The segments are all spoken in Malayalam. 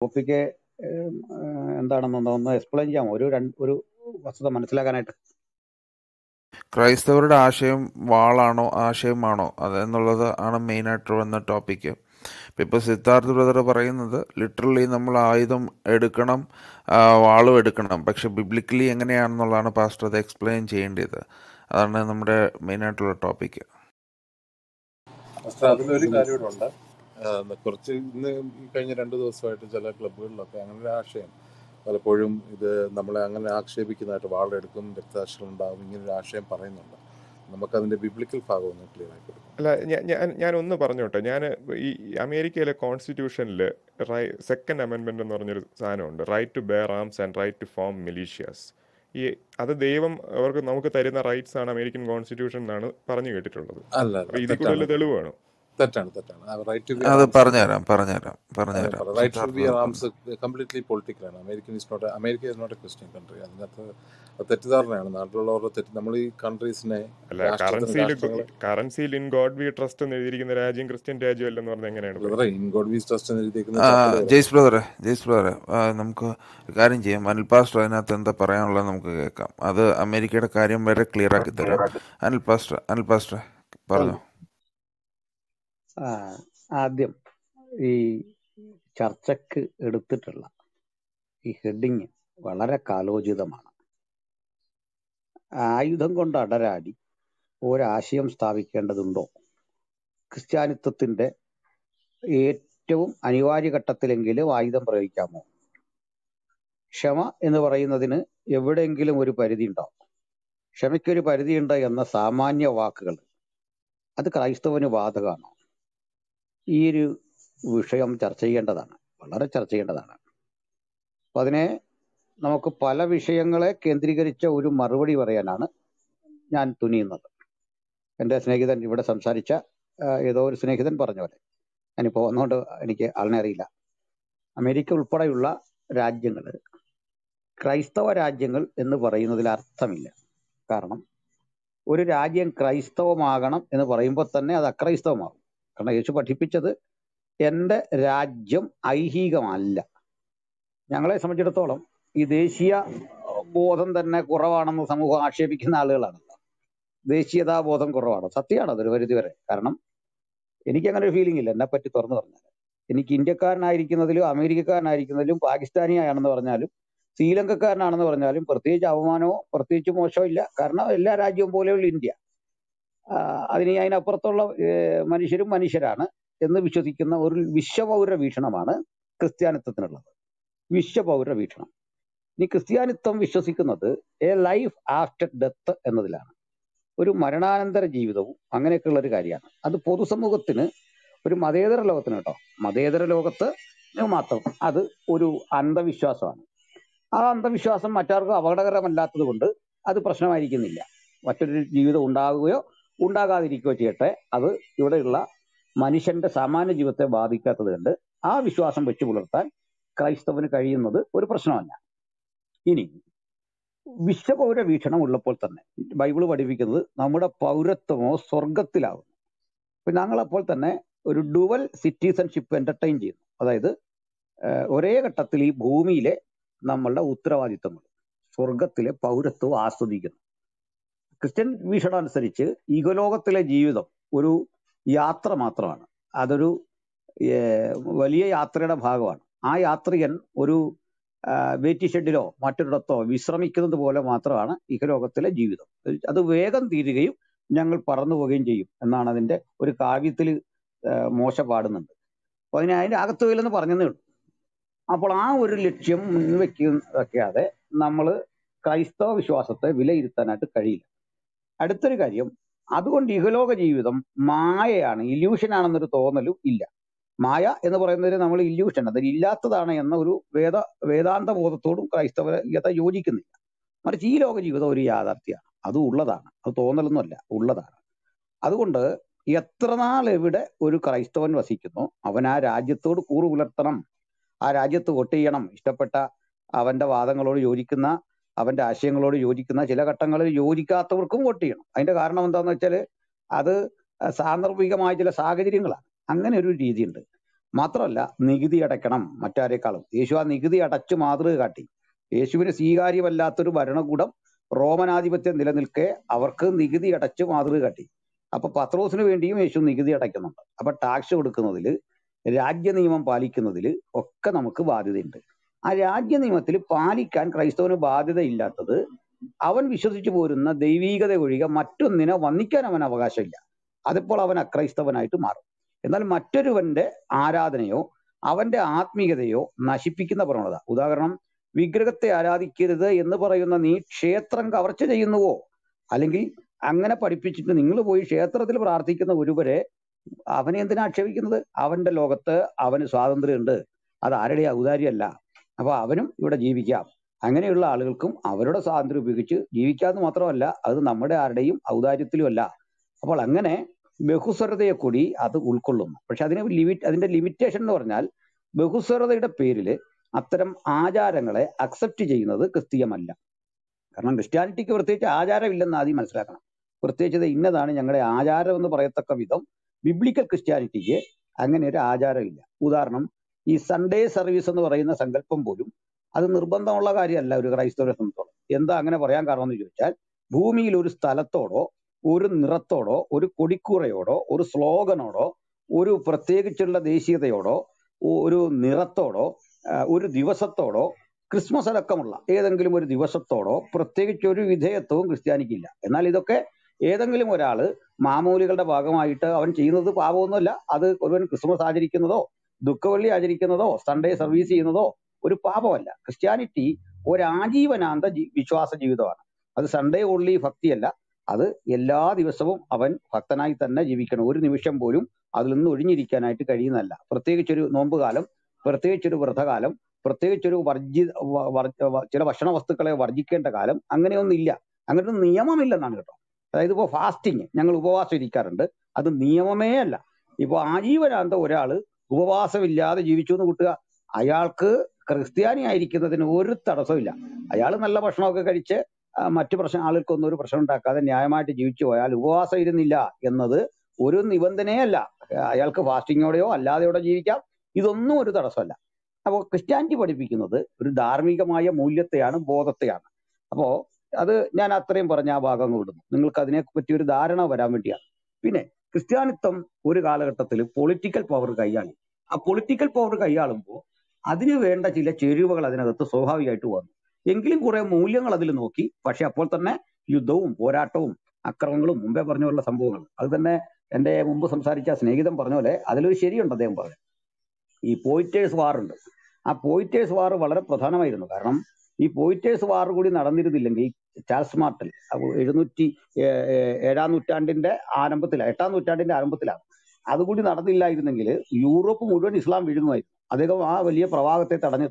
ടോപ്പിക്ക് എന്താണെന്നൊന്ന് എക്സ്പ്ലെയിൻ ചെയ്യാമോ? ഒരു രണ്ട് ഒരു വസ്തുത മനസ്സിലാക്കാനായിട്ട്. ക്രൈസ്തവരുടെ ആശയം വാളാണോ ആശയമാണോ? അത് എന്നുള്ളത് ആണ് മെയിനായിട്ട് വന്ന ടോപ്പിക്ക് ഇപ്പോൾ സിദ്ധാർത്ഥ ബ്രദർ പറയുന്നത് ലിറ്ററലി നമ്മൾ ആയുധം എടുക്കണം വാളും എടുക്കണം. പക്ഷെ ബിബ്ലിക്കലി എങ്ങനെയാണെന്നുള്ളതാണ് പാസ്റ്റർ അത് എക്സ്പ്ലെയിൻ ചെയ്യേണ്ടത്. അതാണ് നമ്മുടെ മെയിനായിട്ടുള്ള ടോപ്പിക്ക് പക്ഷെ അതിലൊരു കാര്യമുണ്ട് കുറച്ച് ഇന്ന് കഴിഞ്ഞ രണ്ട് ദിവസമായിട്ട് ചില ക്ലബ്ബുകളിലൊക്കെ അങ്ങനെ ഒരു ആശയം. പലപ്പോഴും ഇത് നമ്മളെ അങ്ങനെ ആക്ഷേപിക്കുന്നതായിട്ട് വാളെടുക്കും രക്താക്ഷരം ഉണ്ടാകും ഇങ്ങനെ ഒരു ആശയം പറയുന്നുണ്ട്. നമുക്കതിന്റെ ബിബ്ലിക്കൽ ഭാഗം ഒന്ന് ക്ലിയർ ആക്കി കൊടുക്കും. അല്ല ഞാൻ ഞാൻ ഒന്ന് പറഞ്ഞോട്ടെ. ഞാൻ ഈ അമേരിക്കയിലെ കോൺസ്റ്റിറ്റ്യൂഷനിൽ റൈ സെക്കൻഡ് അമെൻമെന്റ് എന്ന് പറഞ്ഞൊരു സാധനമുണ്ട്. Right to bear arms and right to form militias ഈ അത് ദൈവം അവർക്ക് നമുക്ക് തരുന്ന റൈറ്റ്സ് ആണ് അമേരിക്കൻ കോൺസ്റ്റിറ്റ്യൂഷൻ എന്നാണ് പറഞ്ഞു കേട്ടിട്ടുള്ളത്. ഇതിൽ കൂടുതൽ തെളിവ് വേണം. തെറ്റാണ് തെറ്റാണ്. റൈറ്റ് ടു ബി അത് ആംസ് പറഞ്ഞുതരാം പറഞ്ഞുതരാം പറഞ്ഞു പറഞ്ഞുതരാം. Right to be arms completely പൊളിറ്റിക്കലാണ് American is not America is not a Christian country അതിനകത്ത് തെറ്റിദ്ധാരണയാണ്. നാട്ടിലുള്ളവരുടെ തെറ്റ് നമ്മൾ ഈ കൺട്രീസിനെ അല്ല കറൻസിയിൽ കറൻസിയിൽ ഇൻ ഗോഡ് വി ട്രസ്റ്റ് എന്ന് എഴുതിയിരിക്കുന്ന രാജ്യം ക്രിസ്ത്യൻ രാജ്യം അല്ലെന്ന് പറഞ്ഞാൽ എങ്ങനെയാണ് ഇൻ ഗോഡ് വി ട്രസ്റ്റ് എന്ന് എഴുതിയിരിക്കുന്ന ആ, ജെയ്സ് ബ്രദറെ ജെയ്സ് ബ്രദറെ നമുക്ക് ഒരു കാര്യം ചെയ്യാം. അനിൽ പാസ്റ്റർ അതിനകത്ത് എന്താ പറയാനുള്ളത് നമുക്ക് കേൾക്കാം. അത് അമേരിക്കയുടെ കാര്യം വരെ ക്ലിയർ ആക്കി തരാം. അനിൽ പാസ്റ്റർ അനിൽ പാസ്റ്റർ പറഞ്ഞോ. ആദ്യം ഈ ചർച്ചക്ക് എടുത്തിട്ടുള്ള ഈ ഹെഡിങ് വളരെ കാലോചിതമാണ്. ആയുധം കൊണ്ട് അടരാടി ഒരാശയം സ്ഥാപിക്കേണ്ടതുണ്ടോ? ക്രിസ്ത്യാനിത്വത്തിന്റെ ഏറ്റവും അനിവാര്യ ഘട്ടത്തിലെങ്കിലും ആയുധം പ്രയോഗിക്കാമോ? ക്ഷമ എന്ന് പറയുന്നതിന് എവിടെയെങ്കിലും ഒരു പരിധി ഉണ്ടാവും ക്ഷമയ്ക്കൊരു പരിധിയുണ്ട് എന്ന സാമാന്യ വാക്കുകൾ. അത് ക്രൈസ്തവന് ബാധകമാണോ? ഈ ഒരു വിഷയം ചർച്ച ചെയ്യേണ്ടതാണ്. വളരെ ചർച്ച ചെയ്യേണ്ടതാണ്. അപ്പൊ അതിനെ നമുക്ക് പല വിഷയങ്ങളെ കേന്ദ്രീകരിച്ച ഒരു മറുപടി പറയാനാണ് ഞാൻ തുനിയുന്നത്. എന്റെ സ്നേഹിതൻ ഇവിടെ സംസാരിച്ച ഏതോ ഒരു സ്നേഹിതൻ പറഞ്ഞ പോലെ. ഞാനിപ്പോ വന്നുകൊണ്ട് എനിക്ക് ആളിനെ അറിയില്ല. അമേരിക്ക ഉൾപ്പെടെയുള്ള രാജ്യങ്ങൾ ക്രൈസ്തവ രാജ്യങ്ങൾ എന്ന് പറയുന്നതിൽ അർത്ഥമില്ല. കാരണം ഒരു രാജ്യം ക്രൈസ്തവമാകണം എന്ന് പറയുമ്പോൾ തന്നെ അത് അക്രൈസ്തവമാകും. കാരണം യേശു പഠിപ്പിച്ചത് എന്റെ രാജ്യം ഐഹികമല്ല. ഞങ്ങളെ സംബന്ധിച്ചിടത്തോളം ഈ ദേശീയ ബോധം തന്നെ കുറവാണെന്ന് സമൂഹം ആക്ഷേപിക്കുന്ന ആളുകളാണ്. ദേശീയതാ ബോധം കുറവാണ്. സത്യമാണ് അതൊരു പരിധി വരെ. കാരണം എനിക്ക് അങ്ങനെ ഒരു ഫീലിംഗ് ഇല്ല. എന്നെ പറ്റി തുറന്നു പറഞ്ഞാൽ. എനിക്ക് ഇന്ത്യക്കാരനായിരിക്കുന്നതിലും അമേരിക്കക്കാരനായിരിക്കുന്നതിലും പാകിസ്ഥാനിയാണെന്ന് പറഞ്ഞാലും ശ്രീലങ്കക്കാരനാണെന്ന് പറഞ്ഞാലും പ്രത്യേകിച്ച് അപമാനമോ പ്രത്യേകിച്ച് മോശമോ ഇല്ല. കാരണം എല്ലാ രാജ്യവും പോലെയുള്ള ഇന്ത്യ. അതിന് അതിനപ്പുറത്തുള്ള മനുഷ്യരും മനുഷ്യരാണ് എന്ന് വിശ്വസിക്കുന്ന ഒരു വിശ്വപൗര വീക്ഷണമാണ് ക്രിസ്ത്യാനിത്വത്തിനുള്ളത്. വിശ്വപൗര വീക്ഷണം. ഇനി ക്രിസ്ത്യാനിത്വം വിശ്വസിക്കുന്നത് എ ലൈഫ് ആഫ്റ്റർ ഡെത്ത് എന്നതിലാണ്. ഒരു മരണാനന്തര ജീവിതവും അങ്ങനെയൊക്കെയുള്ള ഒരു കാര്യമാണ്. അത് പൊതുസമൂഹത്തിന് ഒരു മതേതര ലോകത്തിന് കേട്ടോ. മതേതര ലോകത്ത് മാത്രം അത് ഒരു അന്ധവിശ്വാസമാണ്. ആ അന്ധവിശ്വാസം മറ്റാർക്കും അപകടകരമല്ലാത്തത് കൊണ്ട് അത് പ്രശ്നമായിരിക്കുന്നില്ല. മറ്റൊരു ജീവിതം ഉണ്ടാകുകയോ ഉണ്ടാകാതിരിക്കുകയോ ചെയ്യട്ടെ അത് ഇവിടെയുള്ള മനുഷ്യന്റെ സാമാന്യ ജീവിതത്തെ ബാധിക്കാത്തത് കൊണ്ട് ആ വിശ്വാസം വെച്ചു പുലർത്താൻ ക്രൈസ്തവന് കഴിയുന്നത് ഒരു പ്രശ്നമല്ല. ഇനി വിശ്വപൗര വീക്ഷണം ഉള്ളപ്പോൾ തന്നെ ബൈബിൾ പഠിപ്പിക്കുന്നത് നമ്മുടെ പൗരത്വമോ സ്വർഗത്തിലാകുന്നു അപ്പൊ ഞങ്ങൾ അപ്പോൾ തന്നെ ഒരു ഡുവൽ സിറ്റിസൺഷിപ്പ് എന്റർടൈൻ ചെയ്യുന്നു. അതായത് ഒരേ ഘട്ടത്തിൽ ഈ ഭൂമിയിലെ നമ്മളുടെ ഉത്തരവാദിത്തങ്ങൾ സ്വർഗത്തിലെ പൗരത്വം ആസ്വദിക്കുന്നു. ക്രിസ്ത്യൻ വീക്ഷണം അനുസരിച്ച് ഈഗലോകത്തിലെ ജീവിതം ഒരു യാത്ര മാത്രമാണ്. അതൊരു വലിയ യാത്രയുടെ ഭാഗമാണ്. ആ യാത്രികൻ ഒരു വെയിറ്റി ഷെഡിലോ മറ്റൊരിടത്തോ വിശ്രമിക്കുന്നത് പോലെ മാത്രമാണ് ഇഹലോകത്തിലെ ജീവിതം. അത് വേഗം തീരുകയും ഞങ്ങൾ പറന്നു പോവുകയും ചെയ്യും എന്നാണ് അതിന്റെ ഒരു കാവ്യത്തിൽ മോശ പാടുന്നുണ്ട്. അപ്പൊ അതിന് അതിന്റെ അകത്തുകയില്ലെന്ന് പറഞ്ഞതേ ഉള്ളൂ. അപ്പോൾ ആ ഒരു ലക്ഷ്യം മുൻവെക്കാതെ നമ്മൾ ക്രൈസ്തവ വിശ്വാസത്തെ വിലയിരുത്താനായിട്ട് കഴിയില്ല. അടുത്തൊരു കാര്യം അതുകൊണ്ട് ഇഹലോക ജീവിതം മായയാണ് ഇല്യൂഷൻ ആണെന്നൊരു തോന്നലും ഇല്ല. മായ എന്ന് പറയുന്നതിന് നമ്മൾ ഇല്യൂഷൻ അതിൽ ഇല്ലാത്തതാണ് എന്ന ഒരു വേദ വേദാന്ത ബോധത്തോടും ക്രൈസ്തവത യോജിക്കുന്നില്ല. മറിച്ച് ഈ ലോക ജീവിതം ഒരു യാഥാർത്ഥ്യമാണ്. അത് ഉള്ളതാണ്. അത് തോന്നലൊന്നുമല്ല ഉള്ളതാണ്. അതുകൊണ്ട് എത്ര നാൾ എവിടെ ഒരു ക്രൈസ്തവൻ വസിക്കുന്നു അവൻ ആ രാജ്യത്തോട് കൂറു പുലർത്തണം ആ രാജ്യത്ത് വോട്ട് ചെയ്യണം ഇഷ്ടപ്പെട്ട അവന്റെ വാദങ്ങളോട് യോജിക്കുന്ന അവന്റെ ആശയങ്ങളോട് യോജിക്കുന്ന ചില ഘട്ടങ്ങളിൽ യോജിക്കാത്തവർക്കും വോട്ട് ചെയ്യണം. അതിന്റെ കാരണം എന്താണെന്ന് വെച്ചാൽ അത് സാന്ദർഭികമായ ചില സാഹചര്യങ്ങളാണ്. അങ്ങനെ ഒരു രീതിയുണ്ട്. മാത്രമല്ല നികുതി അടയ്ക്കണം മറ്റാരേക്കാളും. യേശു ആ നികുതി അടച്ചു മാതൃക കാട്ടി. യേശുവിന് സ്വീകാര്യമല്ലാത്തൊരു ഭരണകൂടം റോമനാധിപത്യം നിലനിൽക്കെ അവർക്ക് നികുതി അടച്ചു മാതൃക കാട്ടി. അപ്പൊ പത്രോസിന് വേണ്ടിയും യേശു നികുതി അടയ്ക്കുന്നുണ്ട്. അപ്പൊ ടാക്സ് കൊടുക്കുന്നതിൽ രാജ്യ നിയമം പാലിക്കുന്നതിൽ ഒക്കെ നമുക്ക് ബാധ്യതയുണ്ട്. ആ രാജ്യ നിയമത്തിൽ പാലിക്കാൻ ക്രൈസ്തവന് ബാധ്യതയില്ലാത്തത് അവൻ വിശ്വസിച്ചു പോരുന്ന ദൈവീകത ഒഴികെ മറ്റൊന്നിനെ വന്നിക്കാൻ അവൻ അവകാശമില്ല. അതിപ്പോൾ അവൻ അക്രൈസ്തവനായിട്ട് മാറും. എന്നാൽ മറ്റൊരുവന്റെ ആരാധനയോ അവന്റെ ആത്മീയതയോ നശിപ്പിക്കുന്ന പ്രവണത. ഉദാഹരണം വിഗ്രഹത്തെ ആരാധിക്കരുത് എന്ന് പറയുന്ന നീ ക്ഷേത്രം കവർച്ച ചെയ്യുന്നുവോ? അല്ലെങ്കിൽ അങ്ങനെ പഠിപ്പിച്ചിട്ട് നിങ്ങൾ പോയി ക്ഷേത്രത്തിൽ പ്രാർത്ഥിക്കുന്ന ഒരുവരെ അവനെ എന്തിനാ ആക്ഷേപിക്കുന്നത്? അവന്റെ ലോകത്ത് അവന് സ്വാതന്ത്ര്യമുണ്ട്. അത് ആരുടെ ഔദാര്യമല്ല. അപ്പൊ അവനും ഇവിടെ ജീവിക്കാം. അങ്ങനെയുള്ള ആളുകൾക്കും അവരുടെ സ്വാതന്ത്ര്യം ഉപയോഗിച്ച് ജീവിക്കാന്ന് മാത്രമല്ല അത് നമ്മുടെ ആരുടെയും ഔദാര്യത്തിലുമല്ല. അപ്പോൾ അങ്ങനെ ബഹുസ്വരതയെ കൂടി അത് ഉൾക്കൊള്ളുന്നു. പക്ഷെ അതിന് ലിമിറ്റ് അതിന്റെ ലിമിറ്റേഷൻ എന്ന് പറഞ്ഞാൽ ബഹുസ്വരതയുടെ പേരിൽ അത്തരം ആചാരങ്ങളെ അക്സെപ്റ്റ് ചെയ്യുന്നത് ക്രിസ്തീയമല്ല. കാരണം ക്രിസ്ത്യാനിറ്റിക്ക് പ്രത്യേകിച്ച് ആചാരമില്ലെന്ന് ആദ്യം മനസ്സിലാക്കണം. പ്രത്യേകിച്ച് ഇന്നതാണ് ഞങ്ങളുടെ ആചാരം എന്ന് പറയത്തക്ക വിധം ബിബ്ലിക്കൽ ക്രിസ്ത്യാനിറ്റിക്ക് അങ്ങനെ ഒരു ആചാരമില്ല. ഉദാഹരണം ഈ സൺഡേ സർവീസ് എന്ന് പറയുന്ന സങ്കല്പം പോലും അത് നിർബന്ധമുള്ള കാര്യമല്ല ഒരു ക്രൈസ്തവരെ സംബന്ധിച്ചോളം. എന്താ അങ്ങനെ പറയാൻ കാരണം എന്ന് ചോദിച്ചാൽ ഭൂമിയിൽ ഒരു സ്ഥലത്തോടോ ഒരു നിറത്തോടോ ഒരു കൊടിക്കൂറയോടോ ഒരു സ്ലോഗനോടോ ഒരു പ്രത്യേകിച്ചുള്ള ദേശീയതയോടോ ഒരു നിറത്തോടോ ഒരു ദിവസത്തോടോ ക്രിസ്മസ് അടക്കമുള്ള ഏതെങ്കിലും ഒരു ദിവസത്തോടോ പ്രത്യേകിച്ച് ഒരു വിധേയത്വവും ക്രിസ്ത്യാനിക്കില്ല. എന്നാൽ ഇതൊക്കെ ഏതെങ്കിലും ഒരാൾ മാമൂലികളുടെ ഭാഗമായിട്ട് അവൻ ചെയ്യുന്നത് പാപമൊന്നുമല്ല. അത് ഒരുവൻ ക്രിസ്മസ് ആചരിക്കുന്നതോ ദുഃഖവെള്ളി ആചരിക്കുന്നതോ സൺഡേ സർവീസ് ചെയ്യുന്നതോ ഒരു പാപമല്ല. ക്രിസ്ത്യാനിറ്റി ഒരാജീവനാന്ത വിശ്വാസ ജീവിതമാണ്. അത് സൺഡേ ഓൺലി ഭക്തിയല്ല. അത് എല്ലാ ദിവസവും അവൻ ഭക്തനായി തന്നെ ജീവിക്കണം. ഒരു നിമിഷം പോലും അതിൽ നിന്ന് ഒഴിഞ്ഞിരിക്കാനായിട്ട് കഴിയുന്നതല്ല. പ്രത്യേകിച്ചൊരു നോമ്പുകാലം പ്രത്യേകിച്ചൊരു വ്രതകാലം പ്രത്യേകിച്ചൊരു വർജി ചില ഭക്ഷണ വസ്തുക്കളെ വർജിക്കേണ്ട കാലം അങ്ങനെയൊന്നുമില്ല. അങ്ങനൊരു നിയമമില്ലെന്നാണ് കേട്ടോ. അതായത് ഇപ്പോൾ ഫാസ്റ്റിങ് ഞങ്ങൾ ഉപവാസം ഇരിക്കാറുണ്ട്. അത് നിയമമേ അല്ല. ഇപ്പോൾ ആജീവനാന്ത ഒരാൾ ഉപവാസമില്ലാതെ ജീവിച്ചു എന്ന് കൂട്ടുക. അയാൾക്ക് ക്രിസ്ത്യാനി ആയിരിക്കുന്നതിന് ഒരു തടസ്സമില്ല അയാൾ നല്ല ഭക്ഷണമൊക്കെ കഴിച്ച് മറ്റു പ്രശ്നം ആളുകൾക്കൊന്നും ഒരു പ്രശ്നം ഉണ്ടാക്കാതെ ന്യായമായിട്ട് ജീവിച്ചു പോയാൽ ഉപവാസം ഇരുന്നില്ല എന്നത് ഒരു നിബന്ധനയല്ല. അയാൾക്ക് ഫാസ്റ്റിങ്ങോടെയോ അല്ലാതെയോടെ ജീവിക്കാം. ഇതൊന്നും ഒരു തടസ്സമല്ല. അപ്പോൾ ക്രിസ്ത്യാനിറ്റി പഠിപ്പിക്കുന്നത് ഒരു ധാർമ്മികമായ മൂല്യത്തെയാണ് ബോധത്തെയാണ്. അപ്പോൾ അത് ഞാൻ അത്രയും പറഞ്ഞ ആ ഭാഗം വിടുന്നു. നിങ്ങൾക്ക് അതിനെ പറ്റി ഒരു ധാരണ വരാൻ വേണ്ടിയാണ്. പിന്നെ ക്രിസ്ത്യാനിത്വം ഒരു കാലഘട്ടത്തിൽ പൊളിറ്റിക്കൽ പവർ കൈയാളി. ആ പൊളിറ്റിക്കൽ പവർ കൈയാളുമ്പോൾ അതിന് വേണ്ട ചില ചേരുവകൾ അതിനകത്ത് സ്വാഭാവികമായിട്ട് വന്നു. എങ്കിലും കുറെ മൂല്യങ്ങൾ അതിൽ നോക്കി. പക്ഷെ അപ്പോൾ തന്നെ യുദ്ധവും പോരാട്ടവും അക്രമങ്ങളും മുമ്പേ പറഞ്ഞ പോലുള്ള സംഭവങ്ങൾ. അത് തന്നെ എന്റെ മുമ്പ് സംസാരിച്ച സ്നേഹിതം പറഞ്ഞ പോലെ അതിലൊരു ശരിയുണ്ട് അദ്ദേഹം പറഞ്ഞു. ഈ പോയിറ്റേഴ്സ് വാർ ഉണ്ട്. ആ പോയിറ്റേഴ്സ് വാർ വളരെ പ്രധാനമായിരുന്നു. കാരണം ഈ പോയിറ്റേഴ്സ് വാർ കൂടി നടന്നിരുന്നില്ലെങ്കിൽ ചാൾസ് മാർട്ടൽ എഴുന്നൂറ്റി ഏഴാം നൂറ്റാണ്ടിന്റെ ആരംഭത്തിലാണ് എട്ടാം നൂറ്റാണ്ടിന്റെ ആരംഭത്തിലാണ്. അതുകൂടി നടന്നില്ലായിരുന്നെങ്കിൽ യൂറോപ്പ് മുഴുവൻ ഇസ്ലാം വീഴുമായിരുന്നു അദ്ദേഹം ആ വലിയ പ്രവാഹത്തെ തടഞ്ഞു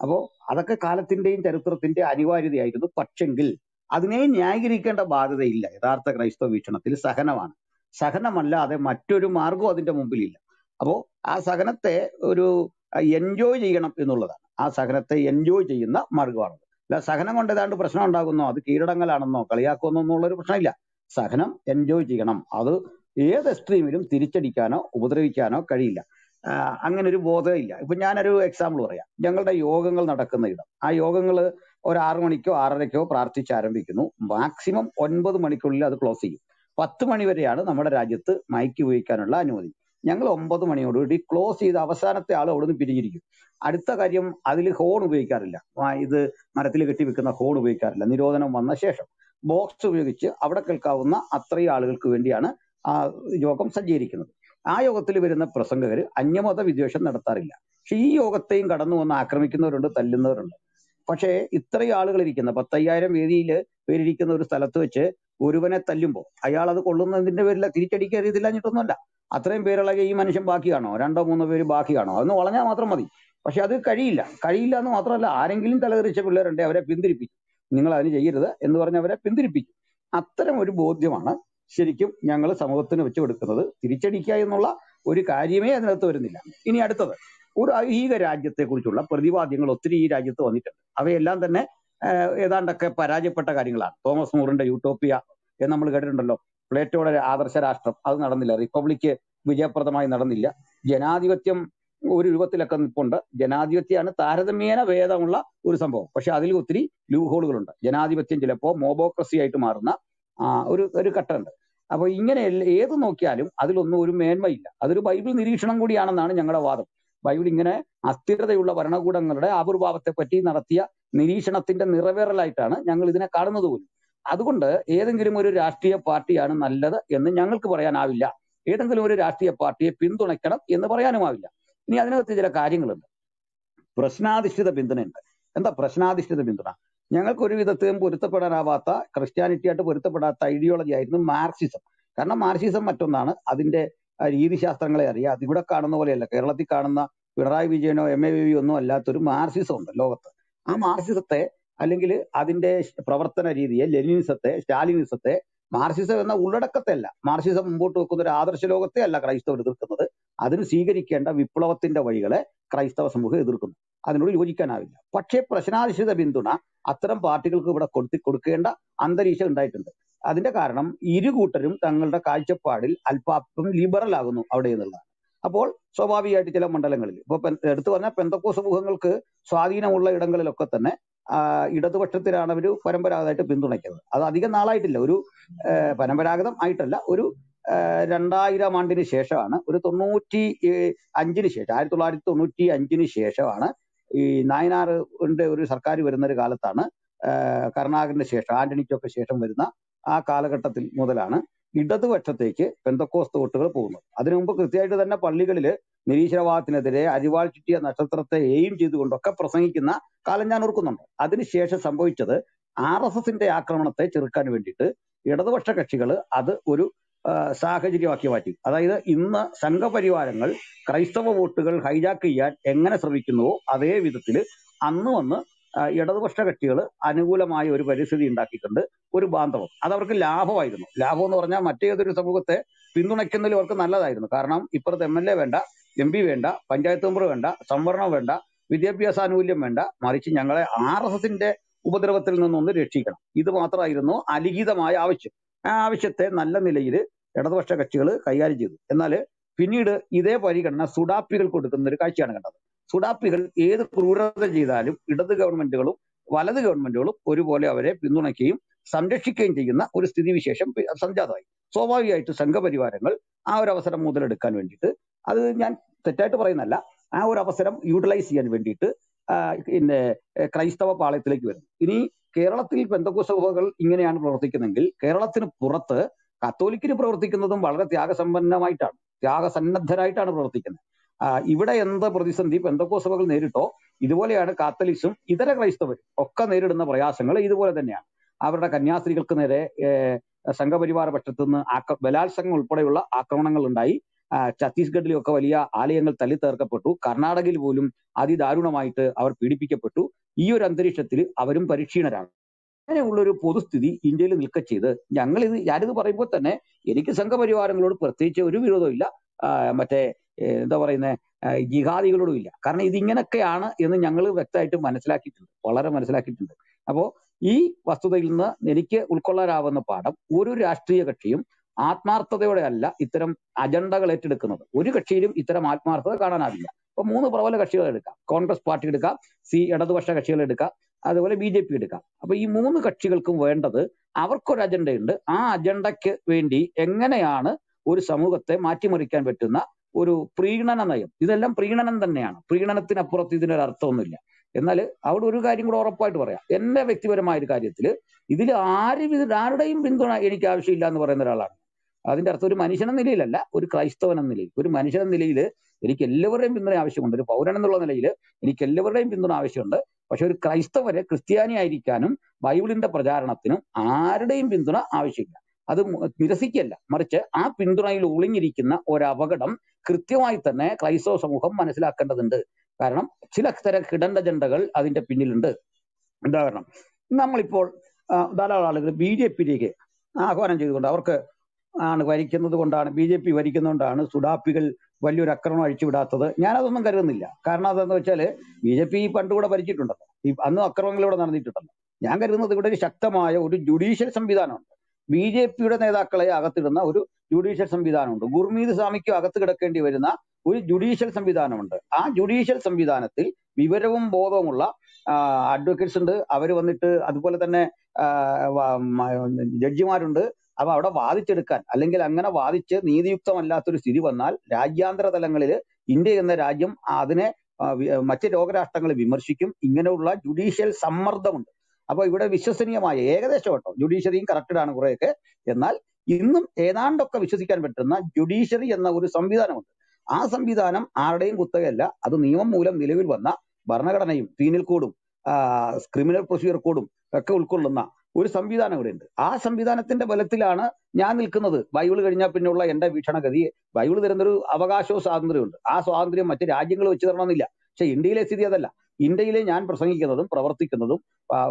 അപ്പോൾ അപ്പോ അതൊക്കെ കാലത്തിന്റെയും ചരിത്രത്തിന്റെ അനിവാര്യതയായിരുന്നു. പക്ഷെങ്കിൽ അതിനെ ന്യായീകരിക്കേണ്ട ബാധ്യതയില്ല. യഥാർത്ഥ ക്രൈസ്തവ വീക്ഷണത്തിൽ സഹനമാണ്. സഹനമല്ലാതെ മറ്റൊരു മാർഗവും അതിന്റെ മുമ്പിലില്ല. അപ്പോ ആ സഹനത്തെ ഒരു എൻജോയ് ചെയ്യണം എന്നുള്ളതാണ്. ആ സഹനത്തെ എൻജോയ് ചെയ്യുന്ന മാർഗമാണ് അല്ല സഹനം കൊണ്ട് ഏതാണ്ട് പ്രശ്നം ഉണ്ടാകുന്നോ? അത് കീഴടങ്ങലാണെന്നോ? കളിയാക്കുമെന്നോ എന്നുള്ളൊരു പ്രശ്നമില്ല. സഹനം എൻജോയ് ചെയ്യണം. അത് ഏത് എക്സ്ട്രീമിലും തിരിച്ചടിക്കാനോ ഉപദ്രവിക്കാനോ കഴിയില്ല. അങ്ങനെ ഒരു ബോധമില്ല. ഇപ്പൊ ഞാനൊരു എക്സാമ്പിൾ പറയാം. ഞങ്ങളുടെ യോഗങ്ങൾ നടക്കുന്ന ഇടം. ആ യോഗങ്ങൾ ഒരു ആറു മണിക്കോ ആറരയ്ക്കോ പ്രാർത്ഥിച്ച് ആരംഭിക്കുന്നു. മാക്സിമം ഒൻപത് മണിക്കുള്ളിൽ അത് ക്ലോസ് ചെയ്യും. പത്ത് മണി വരെയാണ് നമ്മുടെ രാജ്യത്ത് മൈക്ക് ഉപയോഗിക്കാനുള്ള അനുമതി. ഞങ്ങൾ ഒമ്പത് മണിയോടുകൂടി ക്ലോസ് ചെയ്ത് അവസാനത്തെ ആൾ അവിടുന്ന് പിരിഞ്ഞിരിക്കും. അടുത്ത കാര്യം അതിൽ ഹോൺ ഉപയോഗിക്കാറില്ല. ഇത് മരത്തിൽ കെട്ടി വെക്കുന്ന ഹോൺ ഉപയോഗിക്കാറില്ല. നിരോധനം വന്ന ശേഷം ബോക്സ് ഉപയോഗിച്ച് അവിടെ കേൾക്കാവുന്ന അത്രയും ആളുകൾക്ക് വേണ്ടിയാണ് ആ യോഗം സജ്ജീകരിക്കുന്നത്. ആ യോഗത്തിൽ വരുന്ന പ്രസംഗകർ അന്യമത വിദ്വേഷം നടത്താറില്ല. പക്ഷെ ഈ യോഗത്തെയും കടന്നു വന്ന് ആക്രമിക്കുന്നവരുണ്ട് തല്ലുന്നവരുണ്ട്. പക്ഷേ ഇത്രയും ആളുകൾ ഇരിക്കുന്ന പത്തയ്യായിരം വേദിയിൽ പേരിരിക്കുന്ന ഒരു സ്ഥലത്ത് വെച്ച് ഒരുവനെ തല്ലുമ്പോൾ അയാൾ അത് കൊള്ളുന്നതിന്റെ പേരിൽ തിരിച്ചടിക്കരുതില്ല എന്നിട്ടൊന്നുമല്ല അത്രയും പേരുള്ള ഈ മനുഷ്യൻ ബാക്കിയാണോ? രണ്ടോ മൂന്നോ പേര് ബാക്കിയാണോ? അതൊന്ന് വളഞ്ഞാൽ മാത്രം മതി. പക്ഷെ അത് കഴിയില്ല. കഴിയില്ല എന്ന് മാത്രമല്ല ആരെങ്കിലും തലതെറിച്ച പിള്ളേരുണ്ട് അവരെ പിന്തിരിപ്പിക്കും. നിങ്ങൾ അതിന് ചെയ്യരുത് എന്ന് പറഞ്ഞ് അവരെ പിന്തിരിപ്പിക്കും. അത്തരം ഒരു ബോധ്യമാണ് ശരിക്കും ഞങ്ങൾ സമൂഹത്തിന് വെച്ചു കൊടുക്കുന്നത്. തിരിച്ചടിക്കുക എന്നുള്ള ഒരു കാര്യമേ അതിനകത്ത് വരുന്നില്ല. ഇനി അടുത്തത്. ഒരു ഐഹിക രാജ്യത്തെ കുറിച്ചുള്ള പ്രതിവാദ്യങ്ങൾ ഒത്തിരി ഈ രാജ്യത്ത് വന്നിട്ടുണ്ട്. അവയെല്ലാം തന്നെ ഏതാണ്ടൊക്കെ പരാജയപ്പെട്ട കാര്യങ്ങളാണ്. തോമസ് മൂറിന്റെ യൂട്ടോപ്പിയ എന്ന് നമ്മൾ കേട്ടിട്ടുണ്ടല്ലോ. പ്ലേറ്റോയുടെ ആദർശ രാഷ്ട്രം. അത് നടന്നില്ല. റിപ്പബ്ലിക്ക് വിജയപ്രദമായി നടന്നില്ല. ജനാധിപത്യം ഒരു രൂപത്തിലൊക്കെ നിൽപ്പുണ്ട് ജനാധിപത്യമാണ് താരതമ്യേന വേദമുള്ള ഒരു സംഭവം. പക്ഷെ അതിൽ ഒത്തിരി ലൂഹോളുകളുണ്ട്. ജനാധിപത്യം ചിലപ്പോൾ മോബോക്രസി ആയിട്ട് മാറുന്ന ഒരു ഒരു ഘട്ടമുണ്ട്. അപ്പൊ ഇങ്ങനെ ഏത് നോക്കിയാലും അതിലൊന്നും ഒരു മേന്മയില്ല. അതൊരു ബൈബിൾ നിരീക്ഷണം കൂടിയാണെന്നാണ് ഞങ്ങളുടെ വാദം. ബൈബിൾ ഇങ്ങനെ അസ്ഥിരതയുള്ള ഭരണകൂടങ്ങളുടെ ആവിർഭാവത്തെ പറ്റി നടത്തിയ നിരീക്ഷണത്തിന്റെ നിറവേറലായിട്ടാണ് ഞങ്ങൾ ഇതിനെ കാണുന്നത് പോലും. അതുകൊണ്ട് ഏതെങ്കിലും ഒരു രാഷ്ട്രീയ പാർട്ടിയാണ് നല്ലത് എന്ന് ഞങ്ങൾക്ക് പറയാനാവില്ല. ഏതെങ്കിലും ഒരു രാഷ്ട്രീയ പാർട്ടിയെ പിന്തുണയ്ക്കണം എന്ന് പറയാനുമാവില്ല. ഇനി അതിനകത്ത് ചില കാര്യങ്ങളുണ്ട്. പ്രശ്നാധിഷ്ഠിത പിന്തുണയുണ്ട്. എന്താ പ്രശ്നാധിഷ്ഠിത പിന്തുണ? ഞങ്ങൾക്ക് ഒരു വിധത്തിലും പൊരുത്തപ്പെടാനാവാത്ത ക്രിസ്ത്യാനിറ്റിയായിട്ട് പൊരുത്തപ്പെടാത്ത ഐഡിയോളജി ആയിരുന്നു മാർക്സിസം. കാരണം മാർക്സിസം മറ്റൊന്നാണ്. അതിന്റെ രീതിശാസ്ത്രങ്ങളെ അറിയാം. അതിവിടെ കാണുന്ന പോലെയല്ല. കേരളത്തിൽ കാണുന്ന പിണറായി വിജയനോ എം എ വി ഒന്നും അല്ലാത്തൊരു മാർക്സിസം ഉണ്ട് ലോകത്ത്. ആ മാർക്സിസത്തെ അല്ലെങ്കിൽ അതിന്റെ പ്രവർത്തന രീതിയെ ലെനിനിസത്തെ സ്റ്റാലിനിസത്തെ മാർസിസം എന്ന ഉള്ളടക്കത്തെ അല്ല മാർക്സിസം മുമ്പോട്ട് വെക്കുന്ന ഒരു ആദർശ ലോകത്തെ അല്ല ക്രൈസ്തവർ എതിർക്കുന്നത്. അതിന് സ്വീകരിക്കേണ്ട വിപ്ലവത്തിന്റെ വഴികളെ ക്രൈസ്തവ സമൂഹം എതിർക്കുന്നു. അതിനോട് യോജിക്കാനാവില്ല. പക്ഷേ പ്രശ്നാധിഷ്ഠിത പിന്തുണ അത്തരം പാർട്ടികൾക്ക് ഇവിടെ കൊടുത്തി കൊടുക്കേണ്ട അന്തരീക്ഷം ഉണ്ടായിട്ടുണ്ട്. അതിന്റെ കാരണം ഇരു കൂട്ടരും തങ്ങളുടെ കാഴ്ചപ്പാടിൽ അല്പാൽപ്പം ലിബറൽ ആകുന്നു അവിടെ എന്നുള്ളതാണ്. അപ്പോൾ സ്വാഭാവികമായിട്ട് ചില മണ്ഡലങ്ങളിൽ ഇപ്പൊ എടുത്തു പറഞ്ഞാൽ പെന്തക്കോ സമൂഹങ്ങൾക്ക് സ്വാധീനമുള്ള ഇടങ്ങളിലൊക്കെ തന്നെ ഇടതുപക്ഷത്തിലാണ് അവർ പരമ്പരാഗതമായിട്ട് പിന്തുണയ്ക്കുന്നത്. അത് അധികം നാളായിട്ടില്ല. ഒരു പരമ്പരാഗതം ആയിട്ടല്ല. ഒരു രണ്ടായിരം ആണ്ടിന് ശേഷമാണ് ഒരു തൊണ്ണൂറ്റി അഞ്ചിന് ശേഷം ആയിരത്തി തൊള്ളായിരത്തി തൊണ്ണൂറ്റി അഞ്ചിന് ശേഷമാണ് ഈ നായനാറിന്റെ ഒരു സർക്കാർ വരുന്ന ഒരു കാലത്താണ് ആ, കരുണാകരന് ശേഷം ആന്റണിക്കൊക്കെ ശേഷം വരുന്ന ആ കാലഘട്ടത്തിൽ മുതലാണ് ഇടതുപക്ഷത്തേക്ക് പെന്തക്കോസ്ത് വോട്ടുകൾ പോകുന്നത്. അതിനു മുമ്പ് കൃത്യമായിട്ട് തന്നെ പള്ളികളിൽ നിരീശ്വരവാദത്തിനെതിരെ അരിവാൾ ചുറ്റിയ നക്ഷത്രത്തെ എയിം ചെയ്തുകൊണ്ടൊക്കെ പ്രസംഗിക്കുന്ന കാലം ഞാൻ ഓർക്കുന്നുണ്ട്. അതിനുശേഷം സംഭവിച്ചത് ആർ എസ് എസിന്റെ ആക്രമണത്തെ ചെറുക്കാൻ വേണ്ടിയിട്ട് ഇടതുപക്ഷ കക്ഷികൾ അത് ഒരു സാഹചര്യമാക്കി മാറ്റി. അതായത് ഇന്ന് സംഘപരിവാരങ്ങൾ ക്രൈസ്തവ വോട്ടുകൾ ഹൈജാക്ക് ചെയ്യാൻ എങ്ങനെ ശ്രമിക്കുന്നുവോ അതേ വിധത്തിൽ അന്ന് വന്ന് ഇടതുപക്ഷ കക്ഷികൾ അനുകൂലമായ ഒരു പരിസ്ഥിതി ഉണ്ടാക്കിയിട്ടുണ്ട്. ഒരു ബാന്ധവം. അത് അവർക്ക് ലാഭമായിരുന്നു. ലാഭം എന്ന് പറഞ്ഞാൽ മറ്റേതൊരു സമൂഹത്തെ പിന്തുണയ്ക്കുന്നതിൽ അവർക്ക് നല്ലതായിരുന്നു. കാരണം ഇപ്പുറത്ത് എം എൽ എ വേണ്ട എം പി വേണ്ട പഞ്ചായത്ത് മെമ്പർ വേണ്ട സംവരണം വേണ്ട വിദ്യാഭ്യാസ ആനുകൂല്യം വേണ്ട മറിച്ച് ഞങ്ങളെ ആർ എസ് എസിന്റെ ഉപദ്രവത്തിൽ നിന്നൊന്ന് രക്ഷിക്കണം. ഇത് മാത്രമായിരുന്നു അലിഖിതമായ ആവശ്യം. ആ ആവശ്യത്തെ നല്ല നിലയിൽ ഇടതുപക്ഷ കക്ഷികൾ കൈകാര്യം ചെയ്തു. എന്നാൽ പിന്നീട് ഇതേ പരിഗണന സുഡാപ്പികൾ കൊടുക്കുന്ന ഒരു കാഴ്ചയാണ് കണ്ടത്. സുഡാപ്പികൾ ഏത് ക്രൂരത ചെയ്താലും ഇടത് ഗവൺമെന്റുകളും വലത് ഗവൺമെന്റുകളും ഒരുപോലെ അവരെ പിന്തുണയ്ക്കുകയും സംരക്ഷിക്കുകയും ചെയ്യുന്ന ഒരു സ്ഥിതിവിശേഷം സംജാതമായി. സ്വാഭാവികമായിട്ട് സംഘപരിവാരങ്ങൾ ആ ഒരു അവസരം മുതലെടുക്കാൻ വേണ്ടിയിട്ട് അത് ഞാൻ തെറ്റായിട്ട് പറയുന്നല്ല ആ ഒരു അവസരം യൂട്ടിലൈസ് ചെയ്യാൻ വേണ്ടിയിട്ട് പിന്നെ ക്രൈസ്തവ പാളയത്തിലേക്ക് വരുന്നു. ഇനി കേരളത്തിൽ പെന്തക്കോ സഭകൾ ഇങ്ങനെയാണ് പ്രവർത്തിക്കുന്നതെങ്കിൽ കേരളത്തിന് പുറത്ത് കത്തോലിക്കിന് പ്രവർത്തിക്കുന്നതും വളരെ ത്യാഗസമ്പന്നമായിട്ടാണ് ത്യാഗസന്നദ്ധരായിട്ടാണ് പ്രവർത്തിക്കുന്നത്. ഇവിടെ എന്ത് പ്രതിസന്ധി പെന്തക്കോ സഭകൾ നേരിട്ടോ ഇതുപോലെയാണ് കാത്തലിക്സും ഇതര ക്രൈസ്തവരും ഒക്കെ നേരിടുന്ന പ്രയാസങ്ങൾ ഇതുപോലെ തന്നെയാണ്. അവരുടെ കന്യാസ്ത്രീകൾക്ക് നേരെ സംഘപരിവാര പക്ഷത്തു നിന്ന് ആക്ര ബലാത്സംഗം ഉൾപ്പെടെയുള്ള ആക്രമണങ്ങൾ ഉണ്ടായി. ഛത്തീസ്ഗഡിലൊക്കെ വലിയ ആലയങ്ങൾ തല്ലിത്തേർക്കപ്പെട്ടു കർണാടകയിൽ പോലും അതിദാരുണമായിട്ട് അവർ പീഡിപ്പിക്കപ്പെട്ടു. ഈ ഒരു അന്തരീക്ഷത്തിൽ അവരും പരിക്ഷീണരാണ്. അങ്ങനെയുള്ള ഒരു പൊതുസ്ഥിതി ഇന്ത്യയിൽ നിൽക്ക ചെയ്ത് ഞങ്ങൾ ഇത് ഞാനിത് പറയുമ്പോൾ തന്നെ എനിക്ക് സംഘപരിവാരങ്ങളോട് പ്രത്യേകിച്ച് ഒരു വിരോധമില്ല മറ്റേ എന്താ പറയുന്നത് ജിഹാദികളോടും ഇല്ല. കാരണം ഇതിങ്ങനൊക്കെയാണ് എന്ന് ഞങ്ങൾ വ്യക്തമായിട്ട് മനസ്സിലാക്കിയിട്ടുണ്ട്. വളരെ മനസ്സിലാക്കിയിട്ടുണ്ട്. അപ്പോ ഈ വസ്തുതയിൽ നിന്ന് എനിക്ക് ഉൾക്കൊള്ളാനാവുന്ന പാഠം ഒരു രാഷ്ട്രീയ കക്ഷിയും ആത്മാർത്ഥതയോടെ അല്ല ഇത്തരം അജണ്ടകൾ ഏറ്റെടുക്കുന്നത്. ഒരു കക്ഷിയിലും ഇത്തരം ആത്മാർത്ഥത കാണാനാവില്ല. അപ്പൊ മൂന്ന് പ്രബല കക്ഷികൾ എടുക്കാം. കോൺഗ്രസ് പാർട്ടി എടുക്കാം. സി ഇടതുപക്ഷ കക്ഷികൾ എടുക്കാം. അതുപോലെ ബി ജെ പി എടുക്കാം. അപ്പൊ ഈ മൂന്ന് കക്ഷികൾക്കും വേണ്ടത് അവർക്കൊരു അജണ്ടയുണ്ട്. ആ അജണ്ടയ്ക്ക് വേണ്ടി എങ്ങനെയാണ് ഒരു സമൂഹത്തെ മാറ്റിമറിക്കാൻ പറ്റുന്ന ഒരു പ്രീണന നയം? ഇതെല്ലാം പ്രീണനം തന്നെയാണ്. പ്രീണനത്തിനപ്പുറത്ത് ഇതിനൊരു അർത്ഥമൊന്നുമില്ല എന്നാൽ അവിടെ ഒരു കാര്യം കൂടെ ഉറപ്പായിട്ട് പറയാം. എന്റെ വ്യക്തിപരമായ ഒരു കാര്യത്തിൽ ഇതിൽ ആരും ഇത് ആരുടെയും പിന്തുണ എനിക്ക് ആവശ്യമില്ല എന്ന് പറയുന്ന ഒരാളാണ്. അതിന്റെ അർത്ഥം ഒരു മനുഷ്യൻ നിലയിലല്ല ഒരു ക്രൈസ്തവൻ എന്ന നിലയിൽ. ഒരു മനുഷ്യൻ നിലയിൽ എനിക്ക് എല്ലാവരുടെയും പിന്തുണ ആവശ്യമുണ്ട്. ഒരു പൗരൻ എന്നുള്ള നിലയിൽ എനിക്ക് എല്ലാവരുടെയും പിന്തുണ ആവശ്യമുണ്ട്. പക്ഷെ ഒരു ക്രൈസ്തവരെ ക്രിസ്ത്യാനി ആയിരിക്കാനും ബൈബിളിന്റെ പ്രചാരണത്തിനും ആരുടെയും പിന്തുണ ആവശ്യമില്ല. അത് നിരസിക്കല്ല മറിച്ച് ആ പിന്തുണയിൽ ഒളിഞ്ഞിരിക്കുന്ന ഒരു അപകടം കൃത്യമായി തന്നെ ക്രൈസ്തവ സമൂഹം മനസ്സിലാക്കേണ്ടതുണ്ട്. കാരണം ചില തരം കിടണ്ട ജണ്ടകൾ അതിന്റെ പിന്നിലുണ്ട്. ഉദാഹരണം നമ്മളിപ്പോൾ ആ, ധാരാളം ആളുകൾ ബി ജെ പിയിലേക്ക് ആഹ്വാനം ചെയ്തുകൊണ്ട് അവർക്ക് ആണ് ഭരിക്കുന്നത് കൊണ്ടാണ് ബി ജെ പി ഭരിക്കുന്നതുകൊണ്ടാണ് സുഡാപ്പികൾ വലിയൊരു ആക്രമണം അഴിച്ചുവിടാത്തത്. ഞാനതൊന്നും കരുതുന്നില്ല. കാരണം അതെന്ന് വെച്ചാൽ ബി ജെ പി പണ്ടുകൂടെ ഭരിച്ചിട്ടുണ്ടല്ലോ. ഈ അന്ന് അക്രമങ്ങൾ ഇവിടെ നടന്നിട്ടുണ്ടല്ലോ. ഞാൻ കരുതുന്നത് ഇവിടെ ഒരു ശക്തമായ ഒരു ജുഡീഷ്യൽ സംവിധാനമുണ്ട്. ബി ജെ പിയുടെ നേതാക്കളെ അകത്തിടുന്ന ഒരു ജുഡീഷ്യൽ സംവിധാനമുണ്ട്. ഗുർമീത് സ്വാമിക്കും അകത്ത് കിടക്കേണ്ടി വരുന്ന ഒരു ജുഡീഷ്യൽ സംവിധാനമുണ്ട്. ആ ജുഡീഷ്യൽ സംവിധാനത്തിൽ വിവരവും ബോധവുമുള്ള അഡ്വക്കേറ്റ്സ് ഉണ്ട്. അവർ വന്നിട്ട് അതുപോലെ തന്നെ ജഡ്ജിമാരുണ്ട്. അപ്പൊ അവിടെ വാദിച്ചെടുക്കാൻ അല്ലെങ്കിൽ അങ്ങനെ വാദിച്ച് നീതിയുക്തമല്ലാത്തൊരു സ്ഥിതി വന്നാൽ രാജ്യാന്തര തലങ്ങളിൽ ഇന്ത്യ എന്ന രാജ്യം അതിനെ മറ്റ് ലോകരാഷ്ട്രങ്ങൾ വിമർശിക്കും. ഇങ്ങനെയുള്ള ജുഡീഷ്യൽ സമ്മർദ്ദമുണ്ട്. അപ്പൊ ഇവിടെ വിശ്വസനീയമായ ഏകദേശം കേട്ടോ ജുഡീഷ്യറിയും കറക്റ്റഡ് ആണ് കുറെയൊക്കെ. എന്നാൽ ഇന്നും ഏതാണ്ടൊക്കെ വിശ്വസിക്കാൻ പറ്റുന്ന ജുഡീഷ്യറി എന്ന ഒരു സംവിധാനമുണ്ട്. ആ സംവിധാനം ആരുടെയും കുത്തകയല്ല. അത് നിയമം മൂലം നിലവിൽ വന്ന ഭരണഘടനയും പീനൽ കോഡും ക്രിമിനൽ പ്രൊസീജിയർ കോഡും ഒക്കെ ഉൾക്കൊള്ളുന്ന ഒരു സംവിധാനം ഇവിടെ ഉണ്ട് ആ സംവിധാനത്തിന്റെ ബലത്തിലാണ് ഞാൻ നിൽക്കുന്നത്. ബൈബിൾ കഴിഞ്ഞാൽ പിന്നെയുള്ള എന്റെ വീക്ഷണഗതി ബൈബിൾ തരുന്നൊരു അവകാശവും സ്വാതന്ത്ര്യമുണ്ട് ആ സ്വാതന്ത്ര്യം മറ്റ് രാജ്യങ്ങൾ വെച്ച് തരണമെന്നില്ല. പക്ഷെ ഇന്ത്യയിലെ സ്ഥിതി അതല്ല. ഇന്ത്യയിലെ ഞാൻ പ്രസംഗിക്കുന്നതും പ്രവർത്തിക്കുന്നതും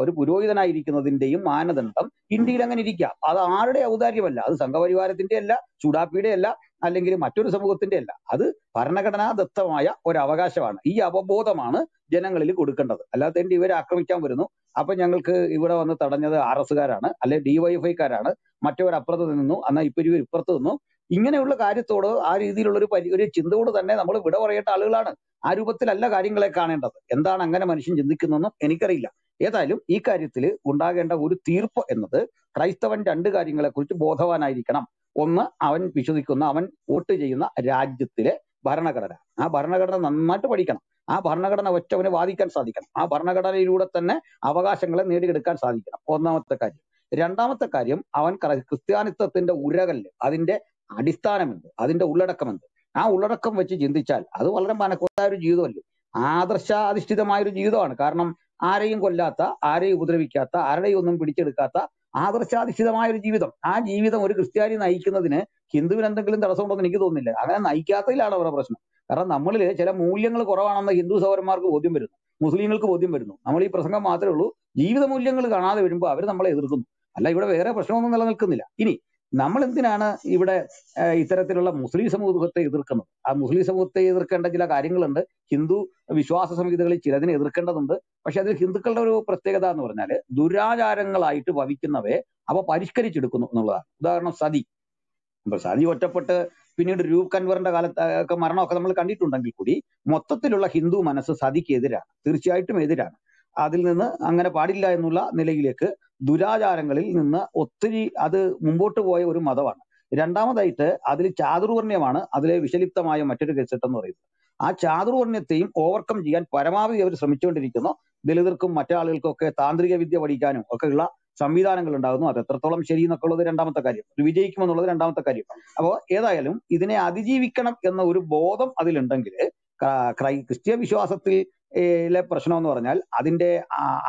ഒരു പുരോഹിതനായിരിക്കുന്നതിന്റെയും മാനദണ്ഡം ഇന്ത്യയിൽ അങ്ങനെ ഇരിക്കാം. അത് ആരുടെ ഔദാര്യമല്ല. അത് സംഘപരിവാരത്തിന്റെ അല്ല ചൂടാപ്പിയുടെ അല്ല അല്ലെങ്കിൽ മറ്റൊരു സമൂഹത്തിന്റെ അല്ല. അത് ഭരണഘടനാ ദത്തമായ ഒരു അവകാശമാണ് ഈ അവബോധമാണ് ജനങ്ങളിൽ കൊടുക്കേണ്ടത്. അല്ലാതെ ഇവരെ ആക്രമിക്കാൻ വരുന്നു? അപ്പൊ ഞങ്ങൾക്ക് ഇവിടെ വന്ന് തടഞ്ഞത് ആർ എസ്സുകാരാണ് അല്ലെ ഡിവൈഎഫ്ഐക്കാരാണ്. മറ്റവർ അപ്പുറത്ത് നിന്നു എന്നാൽ ഇപ്പൊ ഇവർ ഇപ്പുറത്ത് നിന്നു. ഇങ്ങനെയുള്ള കാര്യത്തോട് ആ രീതിയിലുള്ള ഒരു പരി ഒരു ചിന്തയോട് തന്നെ നമ്മൾ വിട പറയേണ്ട ആളുകളാണ്. ആ രൂപത്തിലല്ല കാര്യങ്ങളെ കാണേണ്ടത്. എന്താണ് അങ്ങനെ മനുഷ്യൻ ചിന്തിക്കുന്നതെന്നും എനിക്കറിയില്ല. ഏതായാലും ഈ കാര്യത്തിൽ ഉണ്ടാകേണ്ട ഒരു തീർപ്പ് എന്നത് ക്രൈസ്തവൻ രണ്ട് കാര്യങ്ങളെ കുറിച്ച് ബോധവാനായിരിക്കണം. ഒന്ന് അവൻ വിശ്വസിക്കുന്ന അവൻ വോട്ട് ചെയ്യുന്ന രാജ്യത്തിലെ ഭരണഘടന. ആ ഭരണഘടന നന്നായിട്ട് പഠിക്കണം. ആ ഭരണഘടന ഒറ്റവന് വാദിക്കാൻ സാധിക്കണം. ആ ഭരണഘടനയിലൂടെ തന്നെ അവകാശങ്ങളെ നേടിയെടുക്കാൻ സാധിക്കണം. ഒന്നാമത്തെ കാര്യം. രണ്ടാമത്തെ കാര്യം അവൻ ക്രിസ്ത്യാനിത്വത്തിന്റെ ഉരകല്ല് അതിന്റെ അടിസ്ഥാനമുണ്ട് അതിന്റെ ഉള്ളടക്കമുണ്ട്. ആ ഉള്ളടക്കം വെച്ച് ചിന്തിച്ചാൽ അത് വളരെ മനക്കോട്ടായ ഒരു ജീവിതമല്ലേ? ആദർശാധിഷ്ഠിതമായ ഒരു ജീവിതമാണ്. കാരണം ആരെയും കൊല്ലാത്ത ആരെയും ഉപദ്രവിക്കാത്ത ആരുടെയും ഒന്നും പിടിച്ചെടുക്കാത്ത ആദർശാധിഷ്ഠിതമായ ഒരു ജീവിതം. ആ ജീവിതം ഒരു ക്രിസ്ത്യാനി നയിക്കുന്നതിന് ഹിന്ദുവിന് എന്തെങ്കിലും തടസ്സമുണ്ടെന്ന് എനിക്ക് തോന്നുന്നില്ല. അങ്ങനെ നയിക്കാത്തതിലാണ് അവരുടെ പ്രശ്നം. കാരണം നമ്മളിൽ ചില മൂല്യങ്ങൾ കുറവാണെന്ന് ഹിന്ദു സൗരന്മാർക്ക് ബോധ്യം വരുന്നു. മുസ്ലിങ്ങൾക്ക് ബോധ്യം വരുന്നു. നമ്മൾ ഈ പ്രസംഗം മാത്രമേ ഉള്ളൂ. ജീവിത മൂല്യങ്ങൾ കാണാതെ വരുമ്പോൾ അവർ നമ്മളെ എതിർക്കുന്നു. അല്ല ഇവിടെ വേറെ പ്രശ്നമൊന്നും നിലനിൽക്കുന്നില്ല. ഇനി നമ്മൾ എന്തിനാണ് ഇവിടെ ഇത്തരത്തിലുള്ള മുസ്ലിം സമൂഹത്തെ എതിർക്കുന്നത്? ആ മുസ്ലിം സമൂഹത്തെ എതിർക്കേണ്ട ചില കാര്യങ്ങളുണ്ട്. ഹിന്ദു വിശ്വാസ സംഹിതകളിൽ ചിലതിനെ എതിർക്കേണ്ടതുണ്ട്. പക്ഷെ അതിൽ ഹിന്ദുക്കളുടെ ഒരു പ്രത്യേകത എന്ന് പറഞ്ഞാൽ ദുരാചാരങ്ങളായിട്ട് ഭവിക്കുന്നവയെ അവ പരിഷ്കരിച്ചെടുക്കുന്നു എന്നുള്ളതാണ്. ഉദാഹരണം സതി. ഇപ്പൊ സതി ഒറ്റപ്പെട്ട് പിന്നീട് രൂപ് കൻവറിന്റെ കാലത്ത് ഒക്കെ മരണമൊക്കെ നമ്മൾ കണ്ടിട്ടുണ്ടെങ്കിൽ കൂടി മൊത്തത്തിലുള്ള ഹിന്ദു മനസ്സ് സതിക്ക് എതിരാണ് തീർച്ചയായിട്ടും എതിരാണ്. അതിൽ നിന്ന് അങ്ങനെ പാടില്ല എന്നുള്ള നിലയിലേക്ക് ദുരാചാരങ്ങളിൽ നിന്ന് ഒത്തിരി അത് മുമ്പോട്ട് പോയ ഒരു മതമാണ്. രണ്ടാമതായിട്ട് അതിൽ ചാതുർവർണയമാണ് അതിലെ വിഷലിപ്തമായ മറ്റൊരു ഗസറ്റ് എന്ന് പറയുന്നത്. ആ ചാതുർവർണയത്തെയും ഓവർകം ചെയ്യാൻ പരമാവധി അവർ ശ്രമിച്ചുകൊണ്ടിരിക്കുന്നു. ദലിതർക്കും മറ്റാളുകൾക്കും ഒക്കെ താന്ത്രിക വിദ്യ പഠിക്കാനും ഒക്കെയുള്ള സംവിധാനങ്ങൾ ഉണ്ടാകുന്നു. അത് എത്രത്തോളം ശരി എന്നൊക്കെ ഉള്ളത് രണ്ടാമത്തെ കാര്യം. വിജയിക്കുമെന്നുള്ളത് രണ്ടാമത്തെ കാര്യം. അപ്പോൾ ഏതായാലും ഇതിനെ അതിജീവിക്കണം എന്ന ഒരു ബോധം അതിലുണ്ടെങ്കിൽ ക്രൈ ക്രിസ്ത്യ വിശ്വാസത്തിൽ ലെ പ്രശ്നം എന്ന് പറഞ്ഞാൽ അതിന്റെ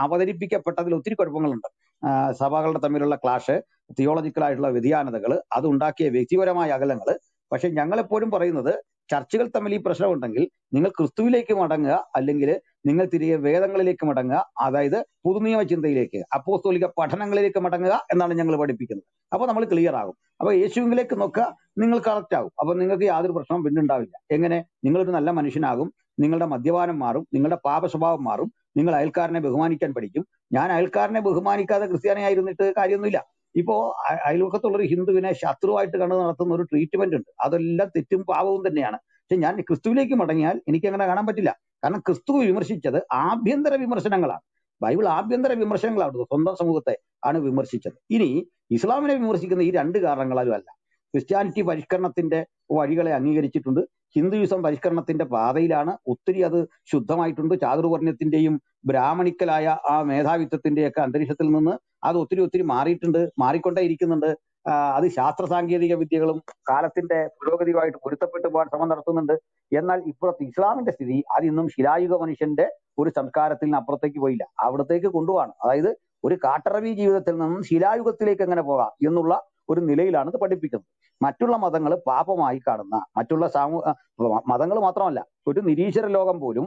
അവതരിപ്പിക്കപ്പെട്ടതിൽ ഒത്തിരി കുഴപ്പങ്ങളുണ്ട്. സഭകളുടെ തമ്മിലുള്ള ക്ലാഷ് തിയോളജിക്കൽ ആയിട്ടുള്ള വ്യതിയാനതകൾ അതുണ്ടാക്കിയ വ്യക്തിപരമായ അകലങ്ങൾ. പക്ഷെ ഞങ്ങൾ എപ്പോഴും പറയുന്നത് ചർച്ചുകൾ തമ്മിൽ ഈ പ്രശ്നമുണ്ടെങ്കിൽ നിങ്ങൾ ക്രിസ്തുവിലേക്ക് മടങ്ങുക അല്ലെങ്കിൽ നിങ്ങൾ തിരികെ വേദങ്ങളിലേക്ക് മടങ്ങുക അതായത് പുതുനിയമ ചിന്തയിലേക്ക് അപ്പോസ്തോലിക പഠനങ്ങളിലേക്ക് മടങ്ങുക എന്നാണ് ഞങ്ങൾ പഠിപ്പിക്കുന്നത്. അപ്പൊ നമ്മൾ ക്ലിയർ ആകും. അപ്പൊ യേശുവിലേക്ക് നോക്കുക നിങ്ങൾ കറക്റ്റ് ആകും. അപ്പൊ നിങ്ങൾക്ക് യാതൊരു പ്രശ്നവും പിന്നെ ഉണ്ടാവില്ല എങ്ങനെ? നിങ്ങളൊരു നല്ല മനുഷ്യനാകും. നിങ്ങളുടെ മദ്യപാനം മാറും നിങ്ങളുടെ പാപ സ്വഭാവം മാറും നിങ്ങൾ അയൽക്കാരനെ ബഹുമാനിക്കാൻ പഠിക്കും. ഞാൻ അയൽക്കാരനെ ബഹുമാനിക്കാതെ ക്രിസ്ത്യാനിയായിരുന്നിട്ട് കാര്യമൊന്നുമില്ല. ഇപ്പോ അയൽവക്കത്തുള്ളൊരു ഹിന്ദുവിനെ ശത്രുവായിട്ട് കണ്ടു നടത്തുന്ന ഒരു ട്രീറ്റ്മെന്റ് ഉണ്ട്. അതെല്ലാം തെറ്റും പാപവും തന്നെയാണ്. പക്ഷെ ഞാൻ ക്രിസ്തുവിലേക്ക് മടങ്ങിയാൽ എനിക്ക് അങ്ങനെ കാണാൻ പറ്റില്ല. കാരണം ക്രിസ്തു വിമർശിച്ചത് ആഭ്യന്തര വിമർശനങ്ങളാണ്. ബൈബിൾ ആഭ്യന്തര വിമർശനങ്ങളാണ് സ്വന്തം സമൂഹത്തെ ആണ് വിമർശിച്ചത്. ഇനി ഇസ്ലാമിനെ വിമർശിക്കുന്ന ഈ രണ്ട് കാരണങ്ങളാലും അല്ല. ക്രിസ്ത്യാനിറ്റി പരിഷ്കരണത്തിന്റെ വഴികളെ അംഗീകരിച്ചിട്ടുണ്ട്. ഹിന്ദുയിസം പരിഷ്കരണത്തിന്റെ പാതയിലാണ്. ഒത്തിരി അത് ശുദ്ധമായിട്ടുണ്ട്. ചാതുർവർണയത്തിന്റെയും ബ്രാഹ്മണിക്കലായ ആ മേധാവിത്വത്തിന്റെയൊക്കെ അന്തരീക്ഷത്തിൽ നിന്ന് അത് ഒത്തിരി ഒത്തിരി മാറിയിട്ടുണ്ട് മാറിക്കൊണ്ടേ ഇരിക്കുന്നുണ്ട്. അത് ശാസ്ത്ര സാങ്കേതിക വിദ്യകളും കാലത്തിന്റെ പുരോഗതിയുമായിട്ട് പൊരുത്തപ്പെട്ടു പോകാൻ ശ്രമം നടത്തുന്നുണ്ട്. എന്നാൽ ഇപ്പുറത്ത് ഇസ്ലാമിന്റെ സ്ഥിതി അത് ഇന്നും ശിലായുഗ മനുഷ്യന്റെ ഒരു സംസ്കാരത്തിൽ നിന്ന് അപ്പുറത്തേക്ക് പോയില്ല. അവിടത്തേക്ക് കൊണ്ടുപോകണം അതായത് ഒരു കാട്ടറവി ജീവിതത്തിൽ നിന്നും ശിലായുഗത്തിലേക്ക് എങ്ങനെ പോകാം എന്നുള്ള ഒരു നിലയിലാണ് ഇത് പഠിപ്പിക്കുന്നത്. മറ്റുള്ള മതങ്ങൾ പാപമായി കാണുന്ന മറ്റുള്ള സാമൂ മതങ്ങൾ മാത്രമല്ല ഒരു നിരീശ്വര ലോകം പോലും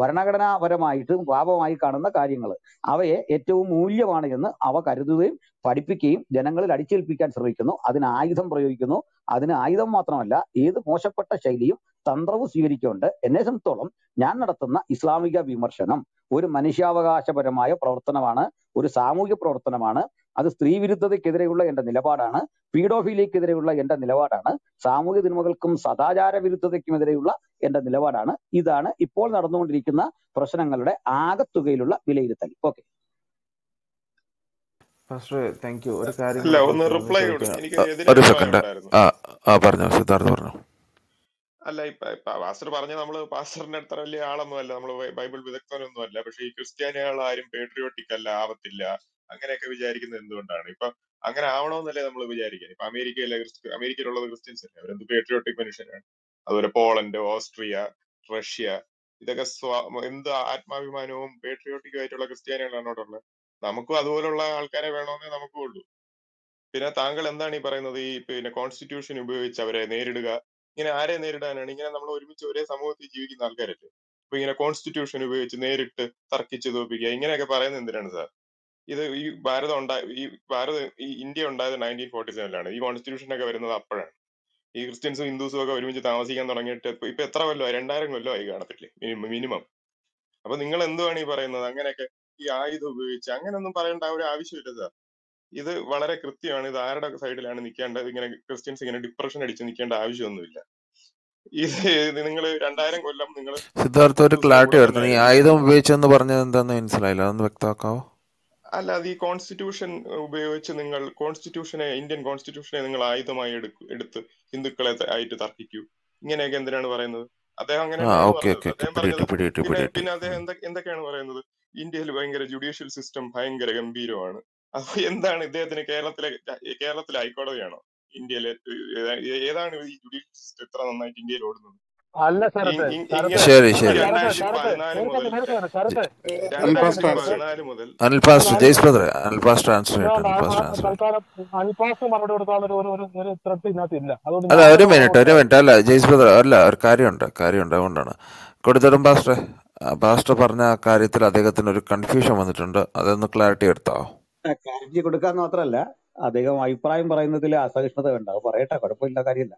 ഭരണഘടനാപരമായിട്ടും പാപമായി കാണുന്ന കാര്യങ്ങൾ അവയെ ഏറ്റവും മൂല്യമാണ് എന്ന് അവ കരുതുകയും പഠിപ്പിക്കുകയും ജനങ്ങളിൽ അടിച്ചേൽപ്പിക്കാൻ ശ്രമിക്കുന്നു. അതിന് ആയുധം പ്രയോഗിക്കുന്നു. അതിന് ആയുധം മാത്രമല്ല ഏത് മോശപ്പെട്ട ശൈലിയും തന്ത്രവും സ്വീകരിച്ചുകൊണ്ട് എന്നെ സംബന്ധിച്ചോളം ഞാൻ നടത്തുന്ന ഇസ്ലാമിക വിമർശനം ഒരു മനുഷ്യാവകാശപരമായ പ്രവർത്തനമാണ് ഒരു സാമൂഹ്യ പ്രവർത്തനമാണ്. അത് സ്ത്രീ വിരുദ്ധതയ്ക്കെതിരെയുള്ള എന്റെ നിലപാടാണ് പീഡോഫീലിയക്കെതിരെയുള്ള എന്റെ നിലപാടാണ് സാമൂഹ്യ തിന്മകൾക്കും സദാചാര വിരുദ്ധതയ്ക്കുമെതിരെയുള്ള എന്റെ നിലപാടാണ്. ഇതാണ് ഇപ്പോൾ നടന്നുകൊണ്ടിരിക്കുന്ന പ്രശ്നങ്ങളുടെ ആകത്തുകയിലുള്ള വിലയിരുത്തൽ. ഓക്കെ. ഒരു കാര്യം അല്ല ഒന്ന് റിപ്ലൈ ചോദിക്കണം എനിക്ക് അ, ഒരു സെക്കൻഡ് ഉണ്ടായിരുന്നു. ആ ആ പറഞ്ഞോ സിദ്ധാർത്ഥ് പറഞ്ഞു. അല്ല ഇപ്പൊ ഇപ്പൊ പാസ്റ്റർ പറഞ്ഞ നമ്മൾ പാസ്റ്ററിന്റെ അത്ര വലിയ ആളൊന്നും അല്ല നമ്മൾ ബൈബിൾ വിദഗ്ധനൊന്നും അല്ല പക്ഷെ ഈ ക്രിസ്ത്യാനികൾ ആരും പേട്രിയോട്ടിക് അല്ല ആവത്തില്ല. അങ്ങനെയൊക്കെ വിചാരിക്കുന്നത് എന്തുകൊണ്ടാണ്? ഇപ്പൊ അങ്ങനെ ആവണമെന്നല്ലേ നമ്മൾ വിചാരിക്കുന്നത് ഇപ്പൊ അമേരിക്കയിലെ അമേരിക്കയിലുള്ളത് ക്രിസ്ത്യൻസ് അല്ലേ അവരെന്ത് പേട്രിയോട്ടിക് മനുഷ്യരാണ്. അതുപോലെ പോളണ്ട് ഓസ്ട്രിയ റഷ്യ ഇതൊക്കെ എന്ത് ആത്മാഭിമാനവും പേട്രിയോട്ടിക്കും ആയിട്ടുള്ള ക്രിസ്ത്യാനികളാണ് അവിടെ ഉള്ളത്. നമുക്കും അതുപോലുള്ള ആൾക്കാരെ വേണമെന്നേ നമുക്കും ഉള്ളൂ. പിന്നെ താങ്കൾ എന്താണ് ഈ പറയുന്നത്? ഈ പിന്നെ കോൺസ്റ്റിറ്റ്യൂഷൻ ഉപയോഗിച്ച് അവരെ നേരിടുക. ഇങ്ങനെ ആരെ നേരിടാനാണ്? ഇങ്ങനെ നമ്മൾ ഒരുമിച്ച് ഒരേ സമൂഹത്തിൽ ജീവിക്കുന്ന ആൾക്കാരല്ലേ? അപ്പൊ ഇങ്ങനെ കോൺസ്റ്റിറ്റ്യൂഷൻ ഉപയോഗിച്ച് നേരിട്ട് തർക്കിച്ച് തോപ്പിക്കുക ഇങ്ങനെയൊക്കെ പറയുന്നത് എന്തിനാണ് സാർ? ഇത് ഈ ഭാരതം ഉണ്ടായ ഈ ഭാരതം ഈ ഇന്ത്യ ഉണ്ടായത് നയന്റീൻ ഫോർട്ടി സെവനിലാണ് ഈ കോൺസ്റ്റിറ്റ്യൂഷൻ ഒക്കെ വരുന്നത് അപ്പോഴാണ്. ഈ ക്രിസ്ത്യൻസും ഹിന്ദുസും ഒക്കെ ഒരുമിച്ച് താമസിക്കാൻ തുടങ്ങിയിട്ട് ഇപ്പൊ എത്ര കൊല്ലമായി രണ്ടായിരം ആയി കാണത്തില്ലേ? മിനിമം അപ്പൊ നിങ്ങൾ എന്തുവാണ് ഈ പറയുന്നത്? അങ്ങനെയൊക്കെ ഈ ആയുധം ഉപയോഗിച്ച് അങ്ങനെയൊന്നും പറയേണ്ട ഒരു ആവശ്യമില്ല സാർ. ഇത് വളരെ കൃത്യമാണ്. ഇത് ആരുടെ സൈഡിലാണ് നിൽക്കേണ്ടത് ഇങ്ങനെ ക്രിസ്ത്യൻസ് ഇങ്ങനെ ഡിപ്രഷൻ അടിച്ച് നിൽക്കേണ്ട ആവശ്യമൊന്നുമില്ല. ഇത് നിങ്ങൾ രണ്ടായിരം കൊല്ലം നിങ്ങൾ സിദ്ധാർത്ഥ ഒരു ക്ലാരിറ്റി വരുത്തണം. ഈ ആയുധം ഉപയോഗിച്ചെന്ന് പറഞ്ഞത് എന്താന്ന് മനസ്സിലായില്ല. അതൊന്ന് വ്യക്തമാക്കാവോ? അല്ല അത് ഈ കോൺസ്റ്റിറ്റ്യൂഷൻ ഉപയോഗിച്ച് നിങ്ങൾ കോൺസ്റ്റിറ്റ്യൂഷനെ ഇന്ത്യൻ കോൺസ്റ്റിറ്റ്യൂഷനെ നിങ്ങൾ ആയുധമായി എടുക്കു എടുത്ത് ഹിന്ദുക്കളെ ആയിട്ട് തർക്കിക്കൂ. ഇങ്ങനെയൊക്കെ എന്തിനാണ് പറയുന്നത്? അദ്ദേഹം അങ്ങനെ പിന്നെ അദ്ദേഹം എന്തൊക്കെയാണ് പറയുന്നത്? ഇന്ത്യയിൽ ഭയങ്കര ജുഡീഷ്യൽ സിസ്റ്റം ഭയങ്കര ഗംഭീരമാണ്. അപ്പൊ എന്താണ് ഇദ്ദേഹത്തിന് കേരളത്തിലെ കേരളത്തിലെ ഹൈക്കോടതിയാണോ? ഇന്ത്യയിലെ ഏതാണ് ഈ ജുഡീഷ്യൽ സിസ്റ്റം ഇത്ര നന്നായിട്ട് ഇന്ത്യയിൽ ഓടുന്നത്? അല്ല ശരി ശരി. അല്ല ജയ്സ് ആൻസർ ഒരു ഒരു ഒരു ഒരു ത്രെട്ട് അതുകൊണ്ട് അല്ല ഒരു മിനിറ്റ് ഒരു മിനിറ്റ് അല്ല ജയ്സ് ബ്രദർ അല്ല ഒരു കാര്യമുണ്ട് കാര്യമുണ്ട് അതുകൊണ്ടാണ്. കൊടുത്തിടും പാസ്റ്റർ പാസ്റ്റർ പറഞ്ഞ ആ കാര്യത്തിൽ അദ്ദേഹത്തിന് ഒരു കൺഫ്യൂഷൻ വന്നിട്ടുണ്ട്. അതൊന്ന് ക്ലാരിറ്റി എടുത്താവോ ക്ലാരിറ്റി കൊടുക്കാൻ മാത്രമല്ല അദ്ദേഹം അഭിപ്രായം പറയുന്നതിൽ അസഹിഷ്ണുത വേണ്ട. അത് പറയട്ടെ കുഴപ്പമില്ല കാര്യമില്ല.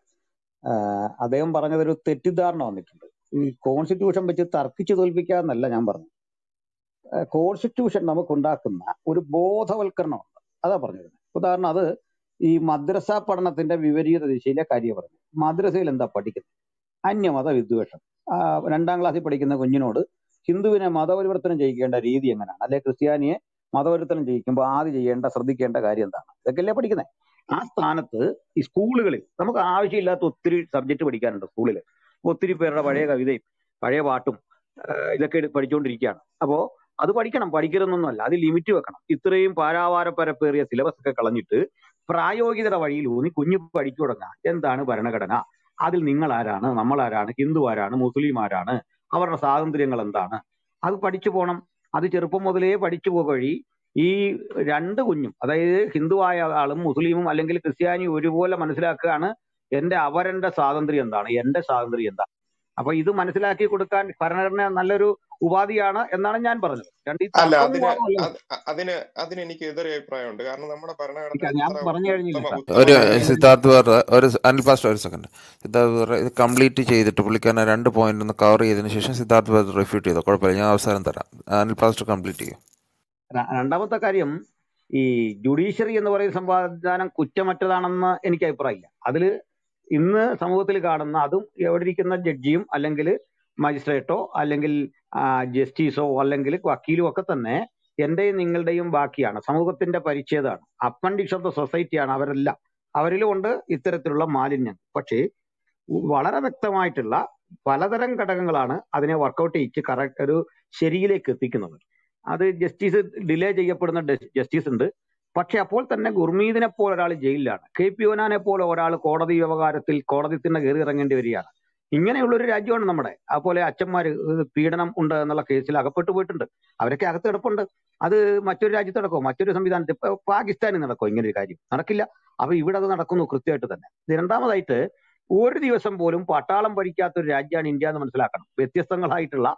അദ്ദേഹം പറഞ്ഞതൊരു തെറ്റിദ്ധാരണ വന്നിട്ടുണ്ട്. ഈ കോൺസ്റ്റിറ്റ്യൂഷൻ വെച്ച് തർക്കിച്ച് തോൽപ്പിക്കാന്നല്ല ഞാൻ പറഞ്ഞത്. കോൺസ്റ്റിറ്റ്യൂഷൻ നമുക്കുണ്ടാക്കുന്ന ഒരു ബോധവൽക്കരണമുണ്ട്. അതാ പറഞ്ഞത് ഉദാഹരണം അത് ഈ മദ്രസ പഠനത്തിന്റെ വിപരീത ദിശയിലെ കാര്യം പറഞ്ഞു. മദ്രസയിൽ എന്താ പഠിക്കുന്നത്? അന്യമത വിദ്വേഷം. രണ്ടാം ക്ലാസ്സിൽ പഠിക്കുന്ന കുഞ്ഞിനോട് ഹിന്ദുവിനെ മതപരിവർത്തനം ചെയ്യിക്കേണ്ട രീതി എങ്ങനെയാണ്? അല്ലെ ക്രിസ്ത്യാനിയെ മതപരിവർത്തനം ചെയ്യിക്കുമ്പോൾ ആദ്യം ചെയ്യേണ്ട ശ്രദ്ധിക്കേണ്ട കാര്യം എന്താണ്? ഇതൊക്കെയല്ലേ പഠിക്കുന്നത് ആ സ്ഥാനത്ത് ഈ സ്കൂളുകളിൽ നമുക്ക് ആവശ്യമില്ലാത്ത ഒത്തിരി സബ്ജക്ട് പഠിക്കാനുണ്ട് സ്കൂളിൽ ഒത്തിരി പേരുടെ പഴയ കവിതയും പഴയ പാട്ടും ഇതൊക്കെ പഠിച്ചുകൊണ്ടിരിക്കുകയാണ് അപ്പോൾ അത് പഠിക്കണം. പഠിക്കരുതെന്നൊന്നുമല്ല അത് ലിമിറ്റ് വെക്കണം. ഇത്രയും പാരാവാരപ്പരപ്പേറിയ സിലബസ് ഒക്കെ കളഞ്ഞിട്ട് പ്രായോഗികത വഴിയിൽ ഊന്നി കുഞ്ഞു പഠിച്ചു തുടങ്ങുക എന്താണ് ഭരണഘടന? അതിൽ നിങ്ങൾ ആരാണ് നമ്മൾ ആരാണ് ഹിന്ദു ആരാണ് മുസ്ലിം ആരാണ് അവരുടെ സ്വാതന്ത്ര്യങ്ങൾ എന്താണ്? അത് പഠിച്ചു പോകണം അത് ചെറുപ്പം മുതലേ പഠിച്ചു പോകുക വഴി ഈ രണ്ട് കുഞ്ഞും അതായത് ഹിന്ദുവായ ആളും മുസ്ലിമും അല്ലെങ്കിൽ ക്രിസ്ത്യാനിയും ഒരുപോലെ മനസ്സിലാക്കുകയാണ് എന്റെ അവരന്റെ സ്വാതന്ത്ര്യം എന്താണ് എന്റെ സ്വാതന്ത്ര്യം എന്താണ് അപ്പൊ ഇത് മനസ്സിലാക്കി കൊടുക്കാൻ ഭരണഘടന നല്ലൊരു ഉപാധിയാണ് എന്നാണ് ഞാൻ പറഞ്ഞത്. രണ്ട് അല്ല അതിന് അതിന് അതിന് എനിക്ക് എതിരെ അഭിപ്രായമുണ്ട്. കാരണം നമ്മുടെ ഭരണഘടന ഞാൻ പറഞ്ഞു കഴിഞ്ഞില്ല ഒരു സിദ്ധാർത്ഥ് ഒരു അനിൽ ഒരു സെക്കൻഡ് സിദ്ധാർത്ഥ് ഇത് കംപ്ലീറ്റ് ചെയ്തിട്ട് പുള്ളിക്കാരനെ രണ്ട് പോയിന്റ് ഒന്ന് കവർ ചെയ്തതിന് ശേഷം സിദ്ധാർത്ഥ് റിഫ്യൂട്ട് ചെയ്തോ? കുഴപ്പമില്ല ഞാൻ അവസരം തരാം. അനിൽ പാസ്റ്റർ കംപ്ലീറ്റ് ചെയ്യും. രണ്ടാമത്തെ കാര്യം ഈ ജുഡീഷ്യറി എന്ന് പറയുന്ന സംവിധാനം കുറ്റമറ്റതാണെന്ന് എനിക്ക് അഭിപ്രായമില്ല. അതിൽ ഇന്ന് സമൂഹത്തിൽ കാണുന്ന അതും എവിടെ ഇരിക്കുന്ന ജഡ്ജിയും അല്ലെങ്കിൽ മജിസ്ട്രേറ്റോ അല്ലെങ്കിൽ ജസ്റ്റിസോ അല്ലെങ്കിൽ വക്കീലും ഒക്കെ തന്നെ എന്റെയും നിങ്ങളുടെയും ബാക്കിയാണ്. സമൂഹത്തിന്റെ പരിച്ഛേദമാണ്. അപ്പൻഡിക്സ് ഓഫ് ദ സൊസൈറ്റിയാണ് അവരെല്ലാം. അവരിലും ഉണ്ട് ഇത്തരത്തിലുള്ള മാലിന്യം. പക്ഷേ വളരെ വ്യക്തമായിട്ടുള്ള പലതരം ഘടകങ്ങളാണ് അതിനെ വർക്കൗട്ട് ചെയ്യിച്ച് കറക്റ്റ് ഒരു ശരിയിലേക്ക് എത്തിക്കുന്നത്. അത് ജസ്റ്റിസ് ഡിലേ ചെയ്യപ്പെടുന്ന ജസ്റ്റിസ് ഉണ്ട്. പക്ഷെ അപ്പോൾ തന്നെ ഗുർമീതിനെ പോലെ ഒരാൾ ജയിലിലാണ്. കെ പി ഓനാനെ പോലെ ഒരാൾ കോടതി വ്യവഹാരത്തിൽ കോടതി തന്നെ കയറി ഇറങ്ങേണ്ടി വരികയാണ്. ഇങ്ങനെയുള്ള ഒരു രാജ്യമാണ് നമ്മുടെ. അതുപോലെ അച്ഛന്മാര് പീഡനം ഉണ്ട് എന്നുള്ള കേസിൽ അകപ്പെട്ടു പോയിട്ടുണ്ട്. അവരൊക്കെ അകത്ത് കിടപ്പുണ്ട്. അത് മറ്റൊരു രാജ്യത്ത് നടക്കുമോ മറ്റൊരു സംവിധാനത്തിൽ പാകിസ്ഥാനിൽ നടക്കുമോ ഇങ്ങനെ ഒരു കാര്യം? നടക്കില്ല. അപ്പൊ ഇവിടെ അത് നടക്കുന്നു കൃത്യമായിട്ട് തന്നെ. രണ്ടാമതായിട്ട് ഒരു ദിവസം പോലും പട്ടാളം ഭരിക്കാത്ത ഒരു രാജ്യമാണ് ഇന്ത്യ എന്ന് മനസ്സിലാക്കണം. വ്യത്യസ്തങ്ങളായിട്ടുള്ള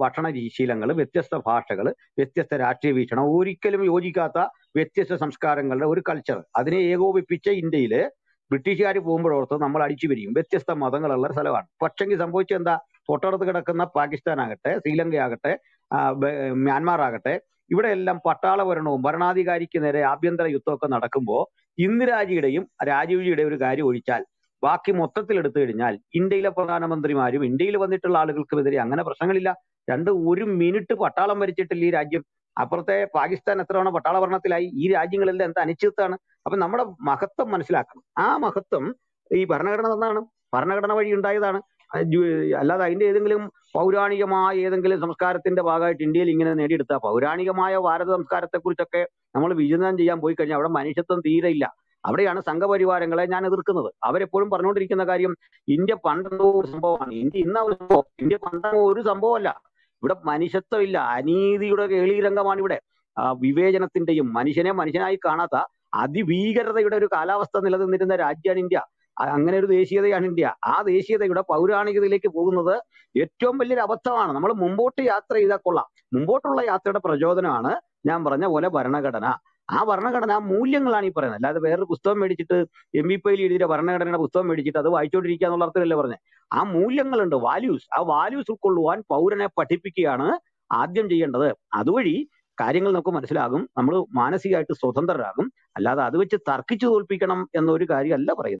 ഭക്ഷണ ശീലങ്ങൾ വ്യത്യസ്ത ഭാഷകൾ വ്യത്യസ്ത രാഷ്ട്രീയ വീക്ഷണം ഒരിക്കലും യോജിക്കാത്ത വ്യത്യസ്ത സംസ്കാരങ്ങളുടെ ഒരു കൾച്ചർ അതിനെ ഏകോപിപ്പിച്ച ഇന്ത്യയിൽ ബ്രിട്ടീഷുകാർ പോകുമ്പോഴോർത്ത് നമ്മൾ അടിച്ചു പിരിയും. വ്യത്യസ്ത മതങ്ങളുള്ള സ്ഥലമാണ്. പക്ഷെങ്കിൽ സംഭവിച്ചത് എന്താ തൊട്ടടുത്ത് കിടക്കുന്ന പാകിസ്ഥാനാകട്ടെ ശ്രീലങ്കയാകട്ടെ മ്യാൻമാർ ആകട്ടെ ഇവിടെ എല്ലാം പട്ടാള ഭരണവും ഭരണാധികാരിക്ക് നേരെ ആഭ്യന്തര യുദ്ധമൊക്കെ നടക്കുമ്പോൾ ഇന്ദിരാജിയുടെയും രാജീവ്ജിയുടെയും ഒരു കാര്യം ഒഴിച്ചാൽ ബാക്കി മൊത്തത്തിൽ എടുത്തു കഴിഞ്ഞാൽ ഇന്ത്യയിലെ പ്രധാനമന്ത്രിമാരും ഇന്ത്യയിൽ വന്നിട്ടുള്ള ആളുകൾക്കുമെതിരെ അങ്ങനെ പ്രശ്നങ്ങളില്ല. രണ്ട് ഒരു മിനിറ്റ് പട്ടാളം വരിച്ചിട്ടില്ല ഈ രാജ്യം. അപ്പുറത്തെ പാകിസ്ഥാൻ എത്ര പട്ടാള ഭരണത്തിലായി ഈ രാജ്യങ്ങളെല്ലാം എന്ത് അനിശ്ചിതത്താണ്? അപ്പൊ നമ്മുടെ മഹത്വം മനസ്സിലാക്കണം. ആ മഹത്വം ഈ ഭരണഘടന തന്നാണ്. ഭരണഘടന വഴി ഉണ്ടായതാണ്. അല്ലാതെ അതിന്റെ ഏതെങ്കിലും പൗരാണികമായ ഏതെങ്കിലും സംസ്കാരത്തിന്റെ ഭാഗമായിട്ട് ഇന്ത്യയിൽ ഇങ്ങനെ നേടിയെടുത്ത പൗരാണികമായ ഭാരത സംസ്കാരത്തെ കുറിച്ചൊക്കെ നമ്മൾ വിചിന്തനം ചെയ്യാൻ പോയി കഴിഞ്ഞാൽ അവിടെ മനുഷ്യത്വം തീരെ ഇല്ല. അവിടെയാണ് സംഘപരിവാരങ്ങളെ ഞാൻ എതിർക്കുന്നത്. അവരെപ്പോഴും പറഞ്ഞുകൊണ്ടിരിക്കുന്ന കാര്യം ഇന്ത്യ പണ്ടെന്തോ ഒരു സംഭവമാണ്. ഇന്ത്യ ഇന്ന ഒരു സംഭവം. ഇന്ത്യ പണ്ടെന്തോ ഒരു സംഭവമല്ല. ഇവിടെ മനുഷ്യത്വമില്ല. അനീതിയുടെ കേളീരംഗമാണ് ഇവിടെ. വിവേചനത്തിന്റെയും മനുഷ്യനെ മനുഷ്യനായി കാണാത്ത അതിഭീകരതയുടെ ഒരു കാലാവസ്ഥ നിലനിന്നിരുന്ന രാജ്യമാണ് ഇന്ത്യ. അങ്ങനെ ഒരു ദേശീയതയാണ് ഇന്ത്യ. ആ ദേശീയതയുടെ പൗരാണികതയിലേക്ക് പോകുന്നത് ഏറ്റവും വലിയൊരു അബദ്ധമാണ്. നമ്മൾ മുമ്പോട്ട് യാത്ര ചെയ്താൽ കൊള്ളാം. മുമ്പോട്ടുള്ള യാത്രയുടെ പ്രചോദനമാണ് ഞാൻ പറഞ്ഞ പോലെ ഭരണഘടന. ആ ഭരണഘടന ആ മൂല്യങ്ങളാണ് ഈ പറയുന്നത്. അല്ലാതെ വേറൊരു പുസ്തകം മേടിച്ചിട്ട് എം ബി പൈയിൽ എഴുതിയ ഭരണഘടനയുടെ പുസ്തകം മേടിച്ചിട്ട് അത് വായിച്ചുകൊണ്ടിരിക്കുക എന്നുള്ള അർത്ഥത്തിലല്ലേ പറഞ്ഞത് ആ മൂല്യങ്ങളുണ്ട് വാല്യൂസ് ആ വാല്യൂസ് ഉൾക്കൊള്ളുവാൻ പൗരനെ പഠിപ്പിക്കുകയാണ് ആദ്യം ചെയ്യേണ്ടത്. അതുവഴി കാര്യങ്ങൾ നമുക്ക് മനസ്സിലാകും. നമ്മൾ മാനസികമായിട്ട് സ്വതന്ത്രരാകും. അല്ലാതെ അത് വെച്ച് തർക്കിച്ചു തോൽപ്പിക്കണം എന്നൊരു കാര്യമല്ല പറയുന്നത്.